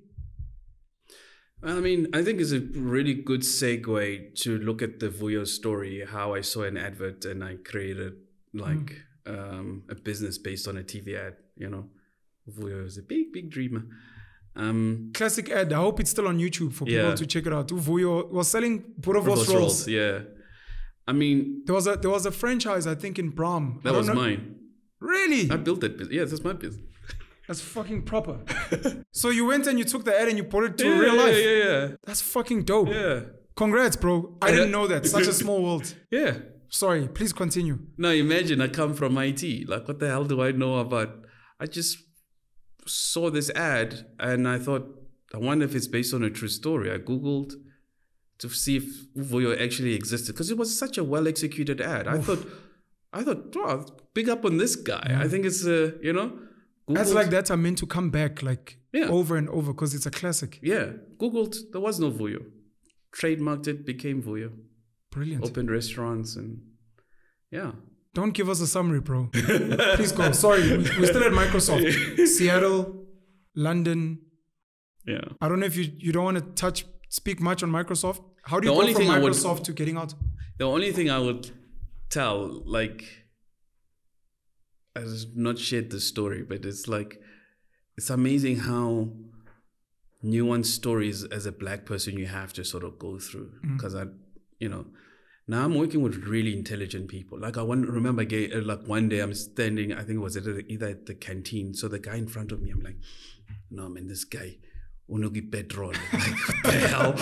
I mean, I think it's a really good segue to look at the Vuyo story. How I saw an advert and I created like um, a business based on a TV ad. You know, Vuyo is a big, big dreamer. Um, Classic ad. I hope it's still on YouTube for people Yeah. to check it out. Uvuyo was selling Provos rolls. rolls, yeah. I mean, There was a there was a franchise I think in Bram. I that was know- mine. Really? I built that business. Yeah, that's my business. That's fucking proper. so you went and you took the ad and you put it to yeah, real life. Yeah, yeah, yeah. That's fucking dope. yeah. Yeah. Congrats, bro. I didn't know that. Such a small world. Yeah. Sorry, please continue. Now imagine I come from IT. Like, what the hell do I know about? I just saw this ad and I thought, I wonder if it's based on a true story. I googled to see if Uvuyo actually existed because it was such a well executed ad. I thought, I thought, wow, big up on this guy. I think it's uh, you know, Ads like that are meant to come back like Yeah. over and over because it's a classic. Yeah, googled. There was no Vuyo. Trademarked it, became Vuyo. Brilliant. Opened restaurants and yeah. Don't give us a summary, bro. please go. Sorry, we- we're still at Microsoft. Seattle, London. Yeah. I don't know if you, you don't want to touch speak much on Microsoft. How do you The go from thing I would- Microsoft to getting out? The only thing I would tell, like, I just not shared the story, but it's like, it's amazing how nuanced stories as a black person you have to sort of go through. Mm. Because I, you know, now I'm working with really intelligent people. Like I want remember, gay, uh, like one day I'm standing, I think it was either at the canteen. So the guy in front of me, I'm like, no man, this guy. Unogi petrol. Like, what the hell?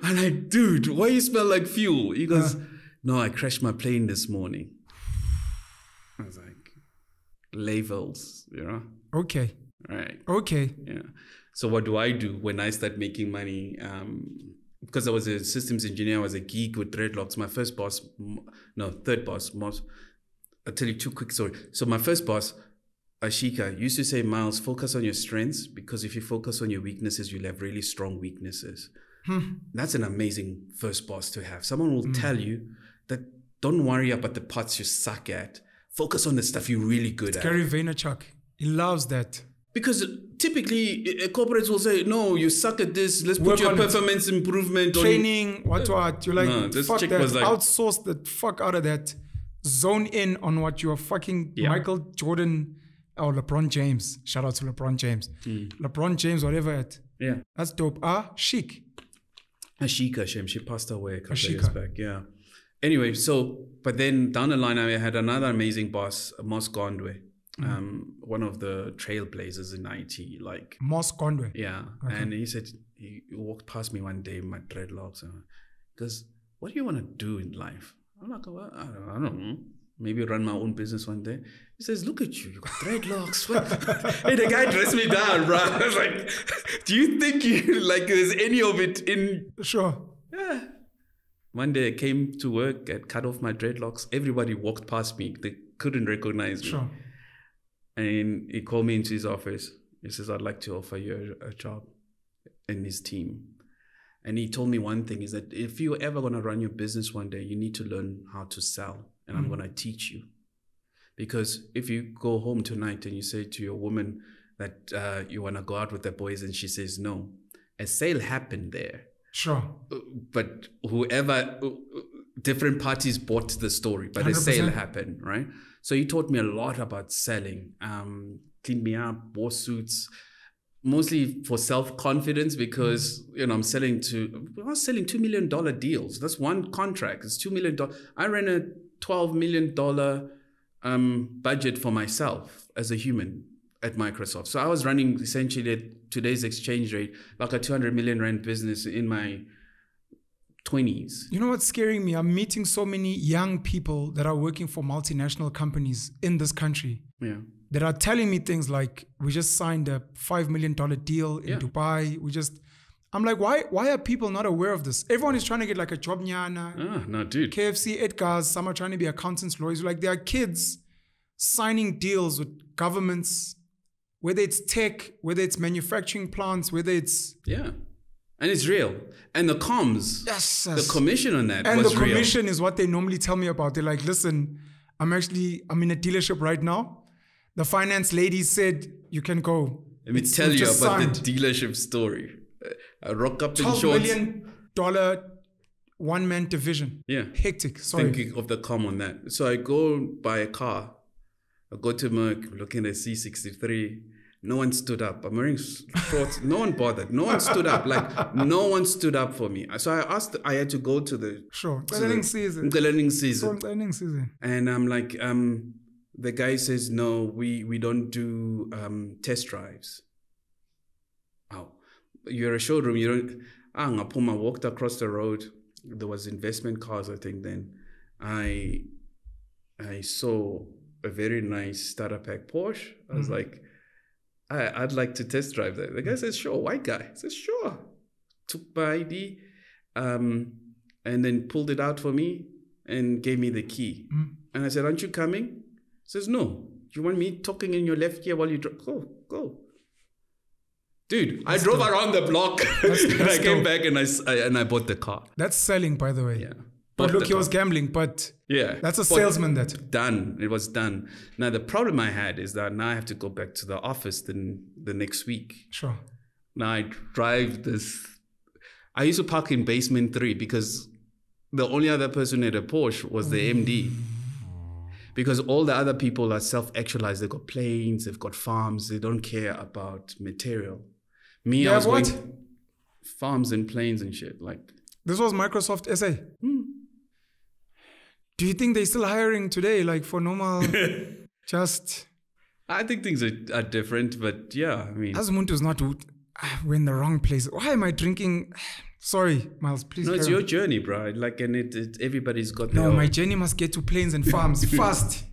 and I, dude, why you smell like fuel? He goes, no, I crashed my plane this morning. I was like, levels, you know? Okay. Right. Okay. Yeah. So what do I do when I start making money? Um, because I was a systems engineer, I was a geek with dreadlocks. My first boss, no, third boss, most. I'll tell you two quick stories. So my first boss, Ashika, used to say, Miles, focus on your strengths because if you focus on your weaknesses, you'll have really strong weaknesses. Hmm. That's an amazing first boss to have. Someone will hmm. tell you that don't worry about the parts you suck at. Focus on the stuff you're really good at. Gary Vaynerchuk, he loves that. Because typically corporates will say, "No, you suck at this. Let's Work put your on it. performance improvement on." Training, what what? You're like, No, this fuck that. was like- Outsource the fuck out of that. Zone in on what you're fucking Yeah. Michael Jordan or LeBron James. Shout out to LeBron James. Hmm. LeBron James, whatever. At. Yeah. That's dope. Ah, chic. Ashika Shem, she passed away a couple of years back. Yeah. Anyway, so but then down the line, I had another amazing boss, Moss Gondwe, Mm. um, one of the trailblazers in IT. Like, Moss Conway. yeah, and he said he walked past me one day, in my dreadlocks, and goes, "What do you want to do in life?" I'm like, well, I, don't, I don't know. Maybe run my own business one day. He says, "Look at you, you got dreadlocks." Hey, the guy dressed me down, bro. I was like, "Do you think you like there's any of it in Sure. yeah. One day I came to work, I cut off my dreadlocks. Everybody walked past me. They couldn't recognize me. Sure. And he called me into his office. He says, I'd like to offer you a, a job in his team. And he told me one thing is that if you're ever going to run your business one day, you need to learn how to sell. And I'm mm. going to teach you. Because if you go home tonight and you say to your woman that uh, you want to go out with the boys and she says no, a sale happened there Sure. Uh, but whoever uh, uh, different parties bought the story but a sale 100%. happened right so he taught me a lot about selling um cleaned me up wore suits mostly for self-confidence because you know i'm selling to i was selling two million dollar deals that's one contract it's two million dollar i ran a 12 million dollar um budget for myself as a human at Microsoft. So I was running essentially at today's exchange rate, like a 200 million rand business in my 20s. You know what's scaring me? I'm meeting so many young people that are working for multinational companies in this country Yeah. that are telling me things like, we just signed a $5 million deal in Yeah. Dubai. We just, I'm like, why, why are people not aware of this? Everyone is trying to get like a job nyana, Ah, no, dude. KFC, Edgar's, some are trying to be accountants, lawyers. Like there are kids signing deals with governments, whether it's tech, whether it's manufacturing plants, whether it's Yeah. And it's real. And the comms, yes, the commission on that and the was real. commission is what they normally tell me about. They're like, listen, I'm actually I'm in a dealership right now. The finance lady said you can go. Let me It's- tell you about signed. the dealership story. Uh, I rock up in twelve shorts. million dollar one man division. Yeah. Hectic. Sorry. Thinking of the com on that. So I go buy a car. I go to Merc, looking at C63. No one stood up. I'm wearing shorts. no one bothered. No one stood up. Like no one stood up for me. So I asked. I had to go to the Sure. to the- Learning season. the learning season. So learning season. And I'm like, um, the guy says, no, we we don't do um, test drives. Oh, you're a showroom. You don't. Ah, Ngapuma walked across the road. There was investment cars, I think. Then I I saw a very nice starter pack Porsche. I was like, I, I'd like to test drive that. The guy says, sure. White guy says, sure. Took my ID, um, and then pulled it out for me and gave me the key. And I said, Aren't you coming? He says, No. Do You want me talking in your left ear while you drive? Go, go. Dude, I drove around the block and I that's came dope. back and I, I- and I bought the car. That's selling, by the way. Yeah. But look, he was gambling, but Yeah. that's a salesman that Done. It was done. Now, the problem I had is that now I have to go back to the office the, the next week. sure. Now I drive this. I used to park in basement three because the only other person at a Porsche was the MD. Because all the other people are self actualized. They've got planes, they've got farms, they don't care about material. Me, They I was what? going farms and planes and shit. Like, This was Microsoft SA. Hmm. Do you think they're still hiring today, like for normal, just I think things are, are different, but yeah, I mean, as Muntu is not ah, we're in the wrong place. Why am I drinking? Sorry, Miles, please. no, it's your on. journey, bro. Like, and it, it everybody's got No, my own- journey must get to planes and farms fast.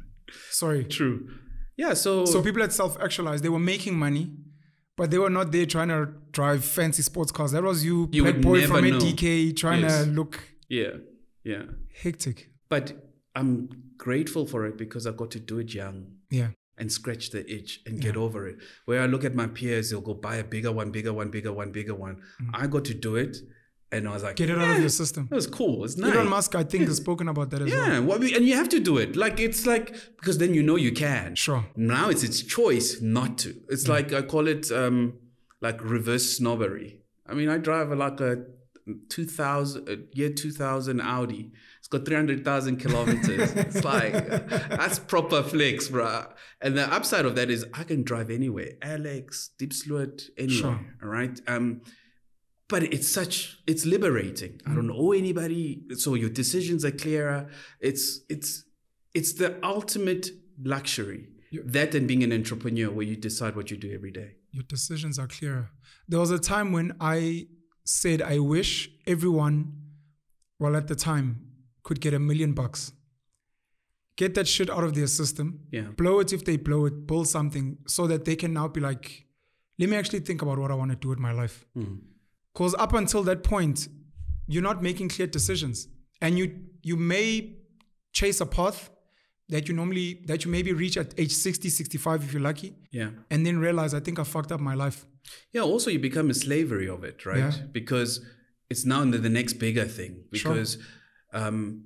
Sorry. true. Yeah, so, So people had self-actualized. They were making money, but they were not there trying to drive fancy sports cars. That was you, You black boy from know. ADK, trying Yes. to look yeah, yeah. hectic. But I'm grateful for it because I got to do it young Yeah. and scratch the itch and get over it. Where I look at my peers, they'll go buy a bigger one, bigger one, bigger one, bigger one. Mm. I got to do it and I was like, Get it out of your system. It was cool. It's nice. Elon Musk, I think, has spoken about that as well. Yeah, well, and you have to do it. Like it's like because then you know you can. Sure. Now it's its choice not to. It's Mm. like I call it um like reverse snobbery. I mean, I drive like a 2000 uh, year 2000 Audi. Got 300,000 kilometers. it's like that's proper flex, bruh. And the upside of that is I can drive anywhere. Alex, Diepsloot, anywhere. Sure. All right. Um but it's such it's liberating i don't Mm. owe anybody so your decisions are clearer it's it's it's the ultimate luxury that and being an entrepreneur where you decide what you do every day Your decisions are clearer. There was a time when I said, I wish everyone, well, at the time, could get a million bucks. Get that shit out of their system. yeah Blow it if they blow it, build something so that they can now be like, let me actually think about what I want to do with my life. Mm. Because up until that point, you're not making clear decisions. And you you may chase a path that you normally that you maybe reach at age 60, 65 if you're lucky, yeah and then realize I think I fucked up my life. yeah also you become a slavery of it right Yeah. because it's now the, the next bigger thing Sure. Um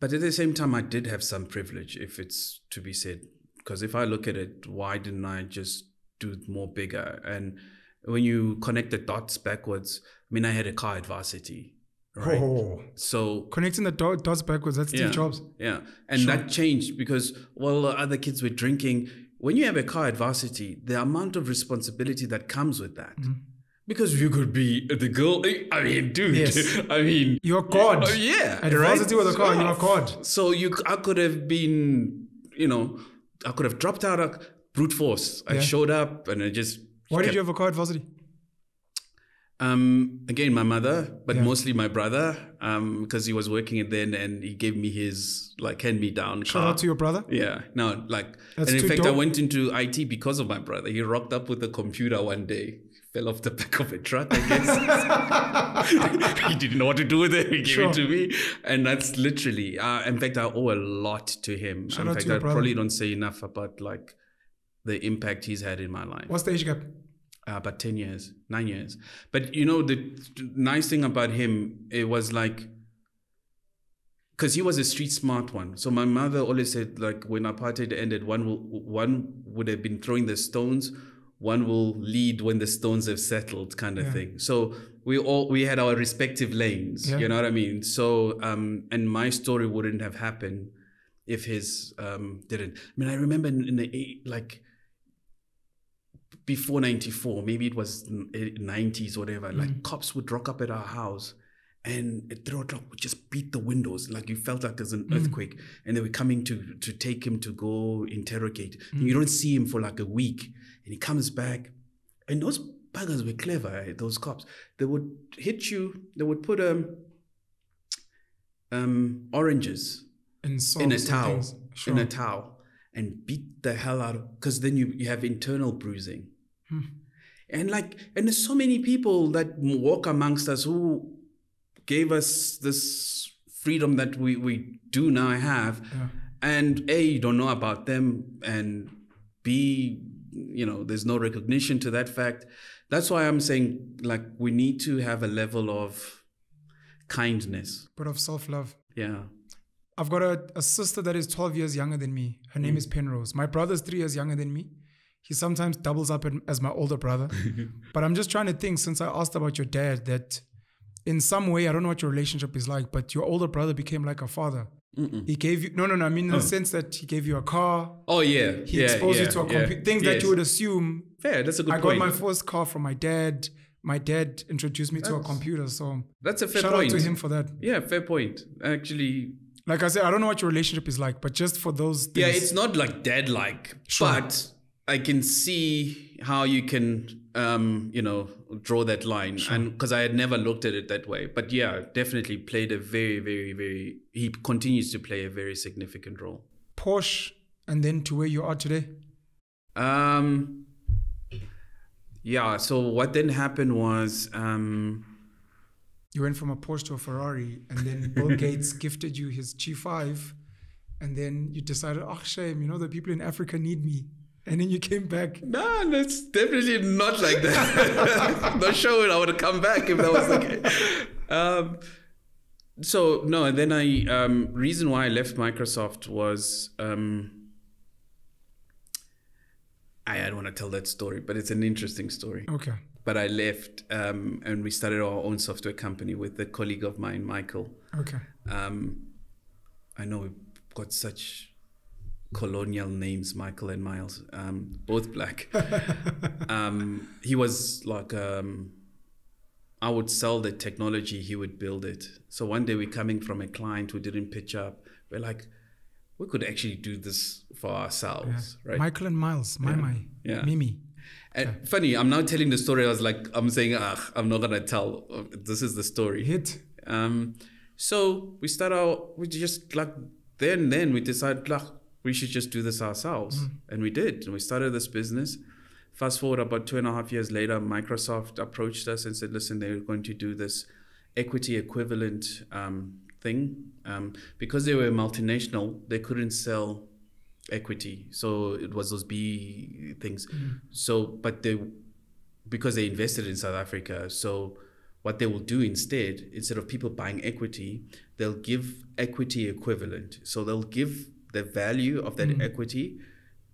but at the same time i did have some privilege if it's to be said because if i look at it why didn't i just do more bigger and when you connect the dots backwards i mean i had a car at varsity right Oh. so Connecting the do- dots backwards, that's Steve yeah, Jobs. Yeah, and that changed because while other kids were drinking, when you have a car at varsity, the amount of responsibility that comes with that. Mm-hmm. Because you could be the girl. I mean, dude. Yes. I mean, You're God. Oh, yeah. At right? varsity with a car, you are a God. So you, I could have been, you know, I could have dropped out of brute force. I Yeah. showed up and I just. Why did you have a at varsity? Um, again, my mother, but Yeah. mostly my brother, um, because he was working it then, and he gave me his like hand me down car. Shout out to your brother. Yeah, no, like, That's and in fact, I went into IT because of my brother. He rocked up with a computer one day, fell off the back of a truck, I guess. he didn't know what to do with it. He gave Sure. it to me, and that's literally. Uh, in fact, I owe a lot to him. Shout in fact, I brother. probably don't say enough about like the impact he's had in my life What's the age gap? uh, about 10 years, nine years. But you know, the nice thing about him, it was like, because he was a street smart one. So my mother always said, like, when apartheid ended, one will, one would have been throwing the stones, one will lead when the stones have settled, kind of Yeah. thing. So we all we had our respective lanes. Yeah. You know what I mean? So um, and my story wouldn't have happened if his um didn't. I mean, I remember in, in the eight, like before 94 maybe it was n- eh, 90s whatever like cops would rock up at our house and at three o'clock would just beat the windows like you felt like there's an earthquake and they were coming to to take him to go interrogate and you don't see him for like a week and he comes back and those buggers were clever eh, those cops they would hit you they would put um um oranges In, in a towel. Sure. in a towel and beat the hell out of because then you, you have internal bruising Hmm. and like and there's so many people that walk amongst us who gave us this freedom that we we do now have Yeah. and a you don't know about them and b you know there's no recognition to that fact that's why i'm saying like we need to have a level of kindness But of self love. yeah I've got a, a sister that is 12 years younger than me. Her name mm. is Penrose. My brother's three years younger than me. He sometimes doubles up as my older brother. but I'm just trying to think since I asked about your dad that in some way, I don't know what your relationship is like, but your older brother became like a father. He gave you, no, no, no. I mean, in the sense that he gave you a car, oh yeah he yeah, exposed yeah, you to a yeah. computer, things that you would assume. fair that's a good point. I got my first car from my dad. My dad introduced me to a computer. So that's a fair shout point out to him for that. yeah fair point actually Like I said, I don't know what your relationship is like, but just for those things. Yeah, it's not like dead like, Sure. but I can see how you can, um, you know, draw that line. And because I had never looked at it that way. But yeah, definitely played a very, very, very, he continues to play a very significant role. Porsche and then to where you are today. Um, yeah, so what then happened was, um, You went from a Porsche to a Ferrari, and then Bill Gates gifted you his G5, and then you decided, oh shame, you know the people in Africa need me, and then you came back. No, that's definitely not like that. not sure I would have come back if that was the case. um, so no, and then I um, reason why I left Microsoft was um, I, I don't want to tell that story, but it's an interesting story. Okay. But I left um, and we started our own software company with a colleague of mine, Michael. Okay. Um, I know we've got such colonial names, Michael and Miles, um, both black. um, he was like, um, I would sell the technology, he would build it. So one day we're coming from a client who didn't pitch up. We're like, we could actually do this for ourselves, right? Michael and Miles, my my, Yeah. Mimi. And funny, I'm now telling the story. I was like, I'm saying, ah, I'm not gonna tell. This is the story. Hit. Um, so we start out, we just like, then, then we decide, like, we should just do this ourselves. And we did. And we started this business. Fast forward about two and a half years later, Microsoft approached us and said, listen, they're going to do this equity equivalent um, thing. Um, because they were multinational, they couldn't sell equity. So it was those B things. So, but they, because they invested in South Africa, so what they will do instead, instead of people buying equity, they'll give equity equivalent. So they'll give the value of that equity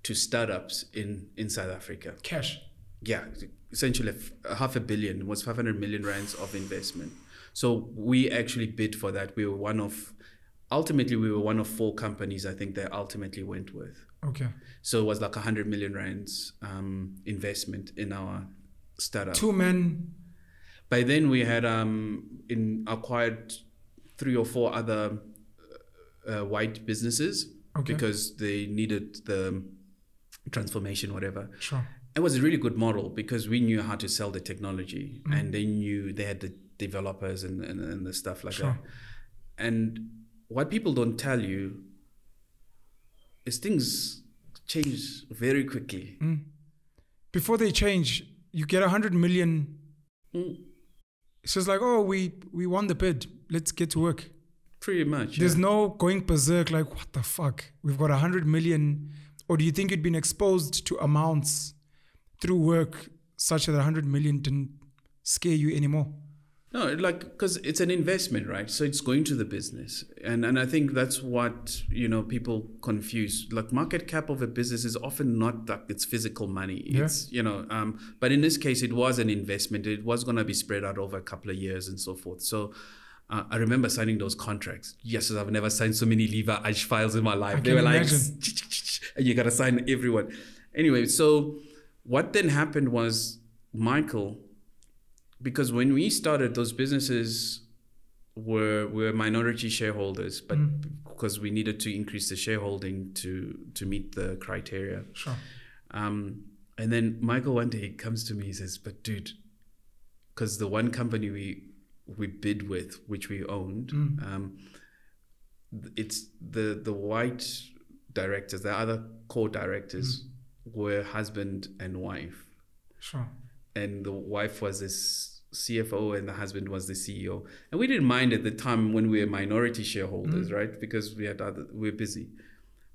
to startups in, in South Africa. Cash. Yeah, essentially half a billion was 500 million rands of investment. So we actually bid for that. We were one of, ultimately, we were one of four companies I think they ultimately went with. Okay. So it was like 100 million rands um, investment in our startup. Two men. By then, we had um, in acquired three or four other uh, white businesses Okay. because they needed the transformation, whatever. Sure. It was a really good model because we knew how to sell the technology Mm. and they knew they had the developers and, and, and the stuff like Sure. that. And what people don't tell you is things change very quickly. Mm. Before they change, you get a hundred million. Mm, It's just like, oh, we we won the bid. Let's get to work. Pretty much. There's yeah. no going berserk like, what the fuck? We've got a hundred million. Or do you think you'd been exposed to amounts through work such that a hundred million didn't scare you anymore? No, like because it's an investment, right? So it's going to the business, and and I think that's what you know people confuse. Like market cap of a business is often not like it's physical money. Yeah. It's you know, um, but in this case, it was an investment. It was going to be spread out over a couple of years and so forth. So. Uh, I remember signing those contracts. Yes, I've never signed so many Lever Arch files in my life. I they were like, imagine. and you gotta sign everyone. Anyway, so what then happened was Michael because when we started those businesses were were minority shareholders but because we needed to increase the shareholding to to meet the criteria Sure. um, and then michael one day he comes to me he says but dude because the one company we we bid with which we owned hmm. um, it's the the white directors the other co-directors hmm. were husband and wife Sure. and the wife was this CFO and the husband was the CEO. And we didn't mind at the time when we were minority shareholders, hmm. right? Because we had other, we were busy.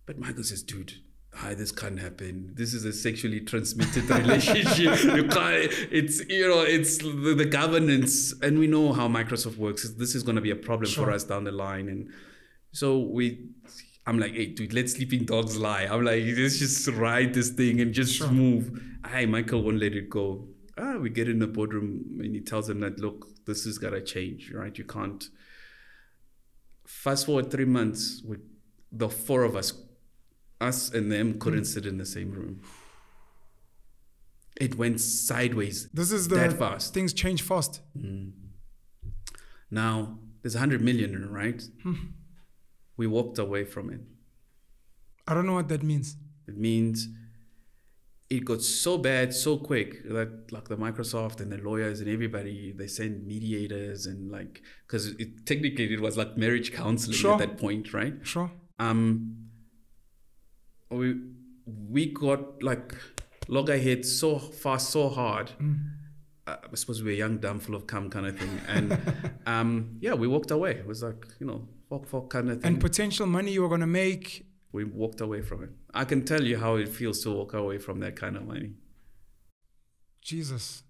But Michael says, dude, hi, this can't happen. This is a sexually transmitted relationship. you can't, it's, you know, it's the, the governance. And we know how Microsoft works. This is going to be a problem for us down the line. And so we, I'm like, hey, dude, let sleeping dogs lie. I'm like, let's just ride this thing and just Sure. move. Hey, Michael won't let it go. Ah, we get in the boardroom and he tells them that, look, this has got to change, right? You can't. Fast forward three months, with the four of us, us and them, couldn't mm. sit in the same room. It went sideways This is the that fast. things change fast. Mm. Now, there's a 100 million, in it, right? Hmm. we walked away from it. I don't know what that means. It means it got so bad so quick that like the Microsoft and the lawyers and everybody they send mediators and like because it, technically it was like marriage counseling Sure. at that point, right? Sure. Um, we we got like loggerhead so fast, so hard. Uh, I suppose we were young, dumb, full of cum kind of thing, and um, yeah, we walked away. It was like you know, fuck, fuck kind of thing And potential money you were gonna make. we walked away from it. I can tell you how it feels to walk away from that kind of money. Jesus.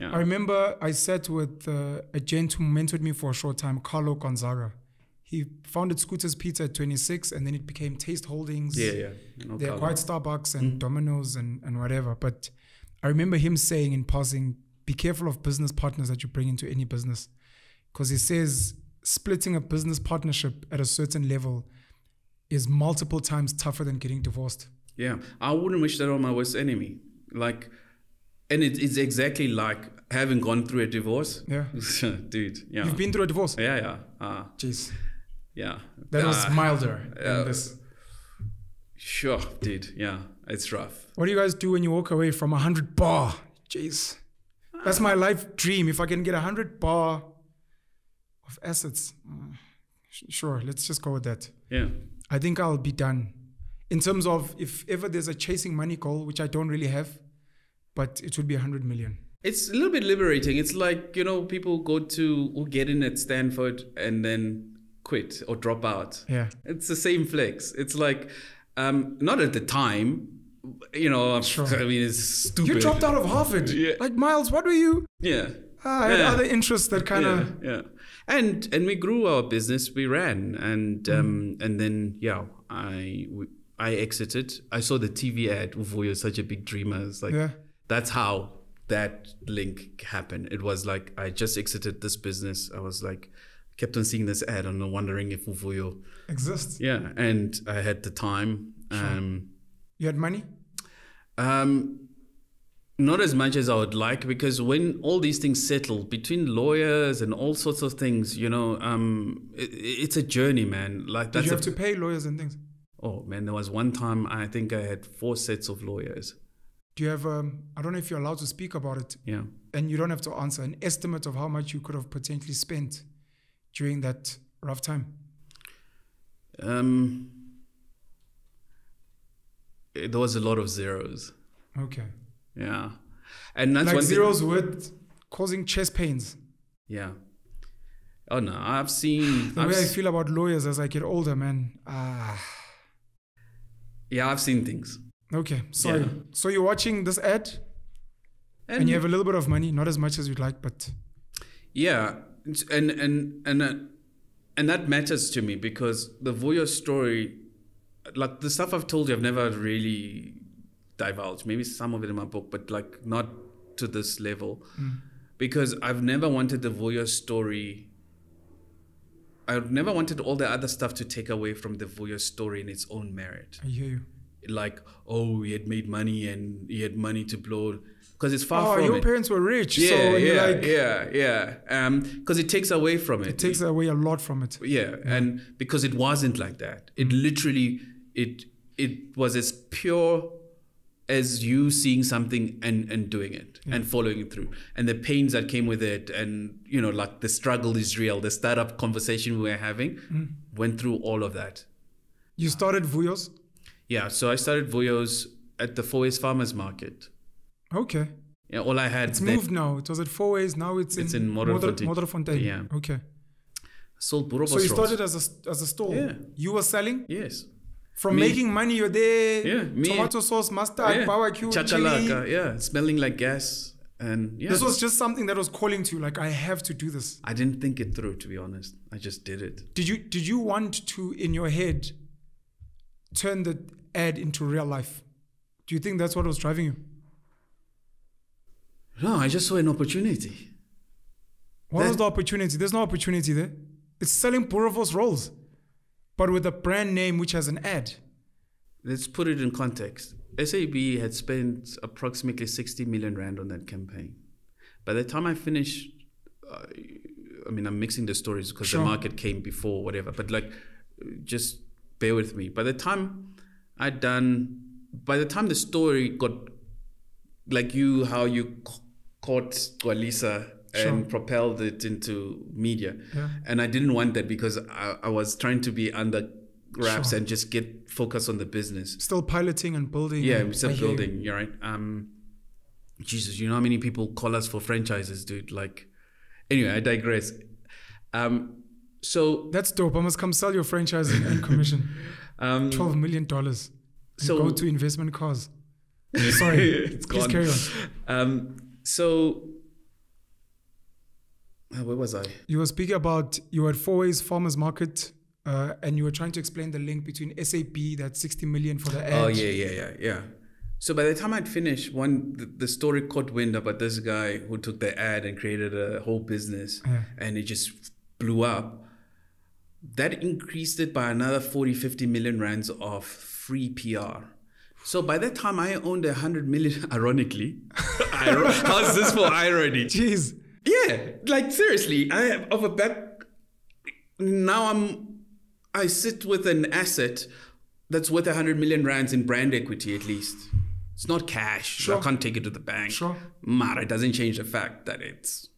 Yeah. I remember I sat with uh, a gent who mentored me for a short time, Carlo Gonsalves. He founded Scooters Pizza at 26 and then it became Taste Holdings. yeah, yeah. No They acquired Starbucks and Mm. Domino's and, and whatever. But I remember him saying in passing, be careful of business partners that you bring into any business. Because he says splitting a business partnership at a certain level is multiple times tougher than getting divorced. Yeah, I wouldn't wish that on my worst enemy. Like, and it, it's exactly like having gone through a divorce. Yeah. Dude, yeah. You've been through a divorce? yeah, yeah. Uh, Jeez. Yeah. That was Uh, milder uh, than this. Sure, dude. Yeah, it's rough. What do you guys do when you walk away from a 100 bar? Jeez. That's my life dream. If I can get a 100 bar of assets. uh, sure, let's just go with that. Yeah. I think I'll be done. In terms of if ever there's a chasing money goal, which I don't really have, but it would be a 100 million. It's a little bit liberating. It's like, you know, people go to, who get in at Stanford and then quit or drop out. Yeah. It's the same flex. It's like, um, not at the time, you know, Sure. I mean, it's stupid. You dropped out of Harvard. Yeah. Like, Miles, what were you? Yeah. Ah, I had Yeah. other interests that kind of. yeah, yeah. And and we grew our business. We ran, and Mm. um, and then yeah, I we, I exited. I saw the TV ad. Uvuyo such a big dreamer. It's like Yeah. that's how that link happened. It was like I just exited this business. I was like kept on seeing this ad and wondering if Uvuyo. Exists. Yeah, and I had the time. Um, You had money? um, not as much as I would like because when all these things settle between lawyers and all sorts of things, you know, um, it, it's a journey, man. Like Did that's you a, have to pay lawyers and things? oh man, there was one time I think I had four sets of lawyers. Do you have, um, I don't know if you're allowed to speak about it, Yeah, and you don't have to answer, an estimate of how much you could have potentially spent during that rough time? um, there was a lot of zeros. Okay. Yeah, and that's like one thing- zeros with causing chest pains. Yeah. Oh no, I've seen. The I've way I feel about lawyers as I get older, man. Ah. yeah, I've seen things. Okay, sorry. Yeah. So you're watching this ad and, you have a little bit of money, not as much as you'd like, but Yeah, and and and uh, and that matters to me because the Vuyo story, like the stuff I've told you, I've never really divulged. Maybe some of it in my book, but like not to this level, because I've never wanted the Vuyo story. I've never wanted all the other stuff to take away from the Vuyo story in its own merit. I hear you. Like, oh, he had made money and he had money to blow, because it's far Oh, from your it. parents were rich, Yeah, so yeah, like, yeah, yeah. Um, because it takes away from it. it takes away a lot from it. yeah, and because it wasn't like that. It literally, it it was as pure as you seeing something and and doing it and following it through, and the pains that came with it, and you know, like the struggle is real. The startup conversation we were having went through all of that. You started Vuyos? Yeah, so I started Vuyos at the Fourways Farmers Market. Okay. Yeah, all I had It's moved now. It was at Four Ways. Now it's, It's in, in Modderfontein. Modderfontein. Yeah. Okay. sold So you started as a, as a stall. Yeah. You were selling? Yes. From Me. making money, you're there. Yeah, me. Tomato sauce, mustard, barbecue, chili. Yeah, smelling like gas, and yeah. This was just something that was calling to you, like I have to do this. I didn't think it through, to be honest. I just did it. Did you did you want to in your head turn the ad into real life? Do you think that's what was driving you? No, I just saw an opportunity. What That- was the opportunity? There's no opportunity there. It's selling boerewors rolls, but with a brand name which has an ad. Let's put it in context. SAB had spent approximately 60 million rand on that campaign. By the time I finished, uh, I mean, I'm mixing the stories because Sure. the market came before, whatever. But like, just bear with me. By the time I'd done, by the time the story got, like you, how you caught Gcwalisa and Sure. propelled it into media. Yeah. And I didn't want that because I, I was trying to be under wraps Sure. and just get focused on the business. Still piloting and building. Yeah, we're still I you. building. You're right. Um, Jesus, you know how many people call us for franchises, dude? Like, anyway, I digress. Um, so, That's dope. I must come sell your franchise and, and commission. um, Twelve million dollars. So- go to investment cause. Sorry, it's please gone. carry on. Um, so Uh, where was I? You were speaking about you were at Four Ways Farmers Market, uh, and you were trying to explain the link between SAB, that 60 million for the ad. Oh yeah, yeah, yeah, yeah. So by the time I'd finished, one the, the story caught wind about this guy who took the ad and created a whole business, Yeah. and it just blew up. That increased it by another 40, 50 million rands of free PR. So by that time, I owned a hundred million. Ironically, how's this for irony? Jeez. Yeah, like seriously, I have of a back. Now I'm, I sit with an asset that's worth a hundred million rands in brand equity at least. It's not cash. Sure. I can't take it to the bank. Sure. But it doesn't change the fact that it's.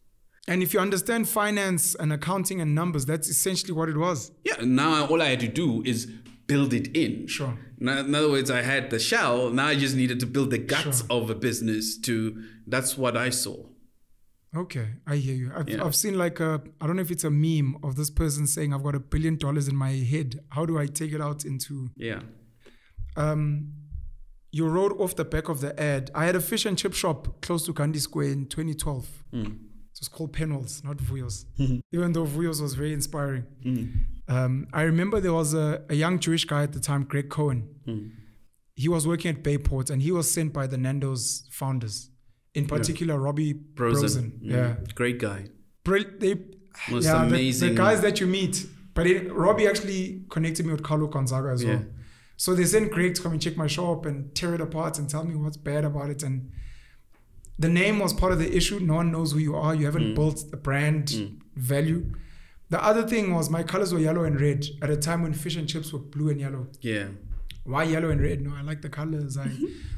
And if you understand finance and accounting and numbers, that's essentially what it was. Yeah. Now all I had to do is build it in. Sure. Now, in other words, I had the shell. Now I just needed to build the guts Sure. of a business. To that's what I saw. Okay, I hear you. I've, Yeah. I've seen like a, I don't know if it's a meme of this person saying, I've got a billion dollars in my head. How do I take it out into. Yeah. Um, you wrote off the back of the ad. I had a fish and chip shop close to Gandhi Square in 2012. Mm. It was called Penwells, not Vuyos. Mm-hmm. Even though Vuyos was very inspiring. Um, I remember there was a, a young Jewish guy at the time, Greg Cohen. Mm. He was working at Bayport and he was sent by the Nando's founders, in particular Robbie Brozin. Frozen. Mm. Yeah. Great guy. Brill- they, Most yeah, the- amazing. The, guys that you meet. But it, Robbie actually connected me with Carlo Gonsalves as well. So they sent Greg to come and check my shop and tear it apart and tell me what's bad about it. And the name was part of the issue. No one knows who you are. You haven't built the brand value. The other thing was my colors were yellow and red at a time when fish and chips were blue and yellow. Yeah. Why yellow and red? No, I like the colors. I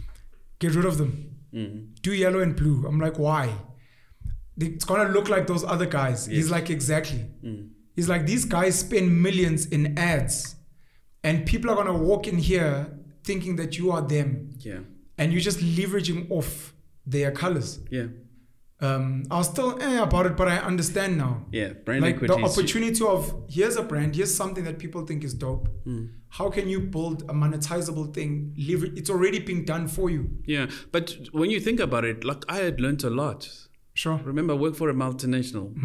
get rid of them. Mm. Do yellow and blue. I'm like, why? It's gonna look like those other guys. He's like, exactly. He's like, these guys spend millions in ads, and people are gonna walk in here thinking that you are them, Yeah. and you're just leveraging off their colors. Yeah. Um, I was still eh about it, but I understand now. Yeah. Brand like equity. the opportunity of here's a brand, here's something that people think is dope. Hmm. How can you build a monetizable thing? It's already being done for you. Yeah. But when you think about it, like I had learned a lot. Sure. Remember, I worked for a multinational,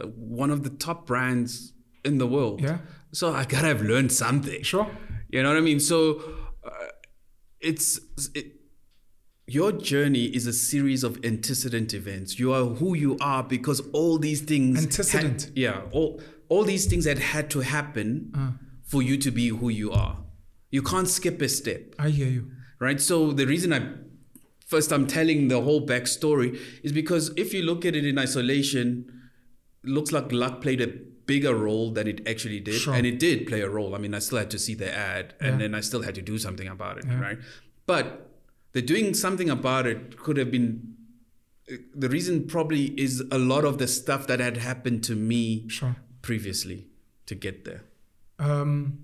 uh, one of the top brands in the world. Yeah. So I gotta have learned something. Sure. You know what I mean? So uh, it's it, your journey is a series of antecedent events. You are who you are because all these things. Antecedent. had- yeah. All all these things that had to happen Uh. for you to be who you are. You can't skip a step I hear you. right? So the reason I first I'm telling the whole backstory is because if you look at it in isolation, it looks like luck played a bigger role than it actually did, Sure. and it did play a role. I mean, I still had to see the ad, and Yeah. then I still had to do something about it, Yeah. right? But the doing something about it could have been. The reason probably is a lot of the stuff that had happened to me Sure. previously to get there. Um,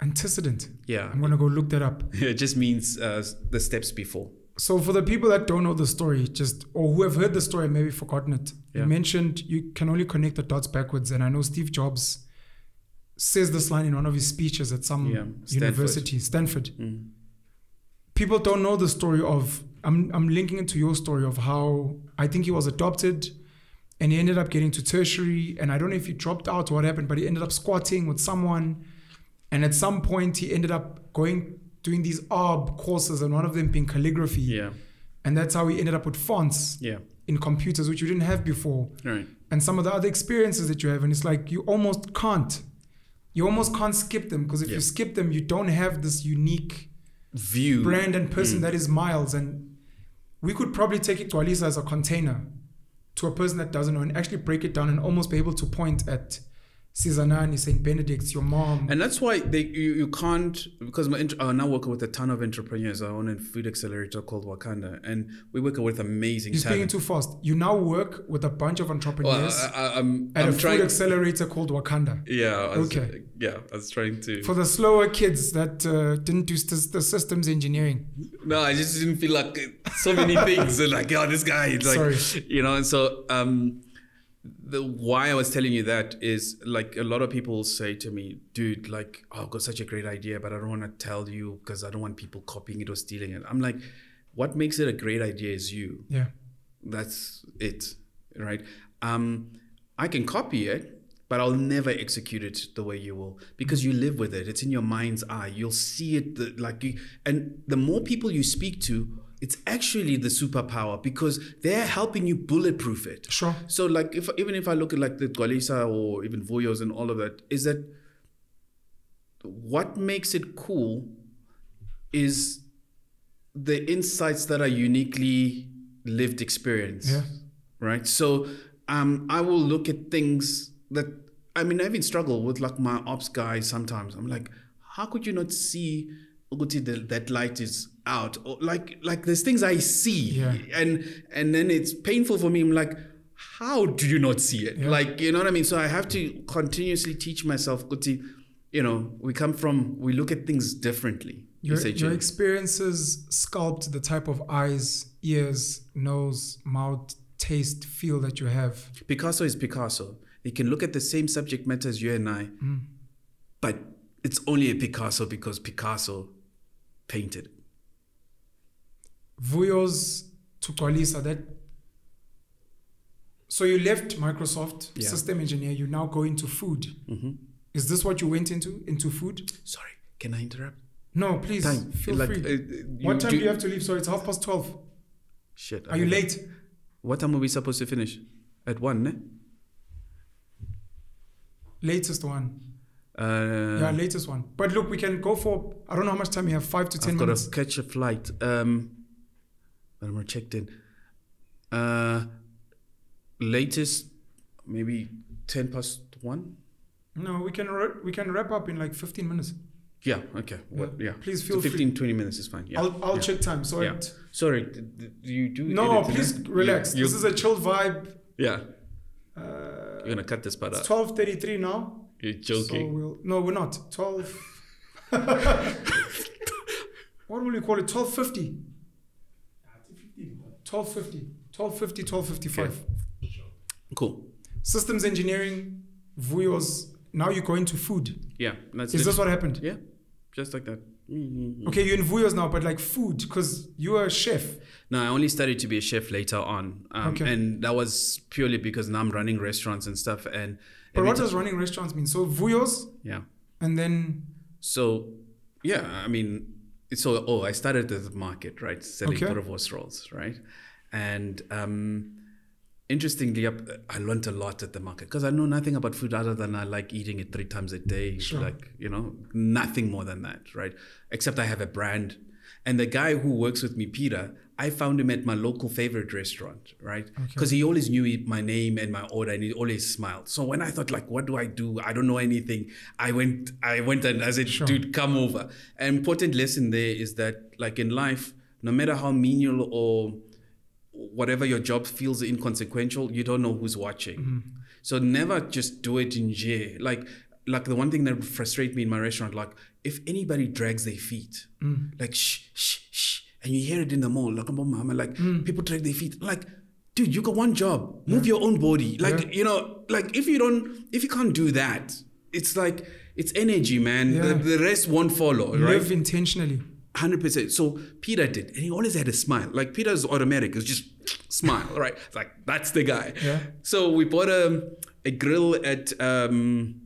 antecedent. Yeah, I'm gonna go look that up. it just means uh, the steps before. So for the people that don't know the story, just or who have heard the story and maybe forgotten it, Yeah. you mentioned you can only connect the dots backwards, and I know Steve Jobs says this line in one of his speeches at some Yeah, Stanford. university, Stanford. Mm. People don't know the story of. I'm I'm linking it to your story of how I think he was adopted, and he ended up getting to tertiary, and I don't know if he dropped out or what happened, but he ended up squatting with someone, and at some point he ended up going doing these ARB courses, and one of them being calligraphy. Yeah, And that's how he ended up with fonts yeah, in computers, which you didn't have before. right. And some of the other experiences that you have. And it's like you almost can't. You almost can't skip them because if Yeah. you skip them, you don't have this unique View. brand and Mm. person that is Miles. And we could probably take it to Alisa as a container to a person that doesn't know and actually break it down and almost be able to point at Cesarnani, St. Benedict's, your mom. And that's why they you, you can't because my, I'm now working with a ton of entrepreneurs. I own a food accelerator called Wakanda, and we work with amazing You're speaking talent. too fast. You now work with a bunch of Well, entrepreneurs I, I, I'm, at I'm a food accelerator called Wakanda. yeah. I was, Okay. Yeah, I was trying to. for the slower kids that uh, didn't do st- the systems engineering. No, I just didn't feel like uh, so many things. and like, oh, this guy, like, Sorry. you know. And so, um, the why I was telling you that is like a lot of people say to me, dude, like, oh, I've got such a great idea, but I don't want to tell you because I don't want people copying it or stealing it. I'm like, what makes it a great idea is you. Yeah. That's it, right? um, I can copy it, but I'll never execute it the way you will because you live with it. It's in your mind's eye. You'll see it the, like you, and the more people you speak to, it's actually the superpower because they're helping you bulletproof it. Sure. So like if even if I look at like the Gcwalisa or even Vuyos and all of that, is that what makes it cool is the insights that are uniquely lived experience. Yeah. Right. So um I will look at things that I mean I even struggle with like my ops guys sometimes. I'm like, how could you not see that light is out or like like there's things I see Yeah. and and then it's painful for me. I'm like, how do you not see it? Like you know what I mean? So I have to continuously teach myself kuti, you know, we come from we look at things differently. Your, your experiences sculpt the type of eyes, ears, nose, mouth, taste, feel that you have. Picasso is Picasso. He can look at the same subject matter as you and I, mm. but it's only a Picasso because Picasso painted. Vuyos to Gcwalisa, that. So you left Microsoft, Yeah. system engineer. You now go into food. Is this what you went into? Into food? Sorry, can I interrupt? No, please Time. feel Like, free. uh, you what time do- do you have to leave? So it's half past twelve. Shit. I Are you don't know. late? What time are we supposed to finish? At one, ne? Latest one. Uh, yeah, latest one. But look, we can go for. I don't know how much time you have. Five to 10 I've got minutes. to catch a flight. Um, but I'm checked in. Uh, latest, maybe ten past one. No, we can ra- we can wrap up in like fifteen minutes. Yeah. Okay. Yeah. Yeah. Please So feel free. 15, 20 minutes is fine. Yeah. I'll I'll yeah. check time. So Yeah. it, Sorry. d- d- Do you do? no, please relax. You, this is a chill vibe. yeah. Uh, You're gonna cut this part it's out. twelve thirty three now. You're So joking. we'll no, we're not twelve. what will you call it? Twelve fifty. Twelve fifty. Twelve fifty. Twelve fifty five. cool. Systems engineering, Vuyos. Now you go into food. Yeah. That's Is this what happened? Yeah. Just like that. Mhm. Okay, you're in Vuyos now, but like food, because you're a chef. No, I only studied to be a chef later on, um, Okay. and that was purely because now I'm running restaurants and stuff. And But what does running restaurants mean? So Vuyos, yeah. and then So, yeah, I mean, so oh, I started at the market, right, selling Okay. boerewors rolls, right, and um, interestingly, I- I learned a lot at the market because I know nothing about food other than I like eating it three times a day, Sure. like you know, nothing more than that, right? Except I have a brand, and the guy who works with me, Peter. I found him at my local favorite restaurant, right? Because he always knew my name and my order, and he always smiled. So when I thought, like, what do I do? I don't know anything. I went, I went, and I said, Sure. dude, come over. An important lesson there is that, like in life, no matter how menial or whatever your job feels inconsequential, you don't know who's watching. Mm-hmm. So never just do it in jail. Like, like the one thing that frustrates me in my restaurant, like if anybody drags their feet, mm. like shh, shh, shh, and you hear it in the mall, like mama, like people drag their feet, like. Dude, you got one job. Move your own body. Like, Yeah. you know, like if you don't, if you can't do that, it's like, it's energy, man. Yeah. The, the rest won't follow, right? live intentionally. Hundred percent. So Peter did, and he always had a smile. Like Peter's automatic. It's just smile, right? It's like that's the guy. Yeah. So we bought a a grill at um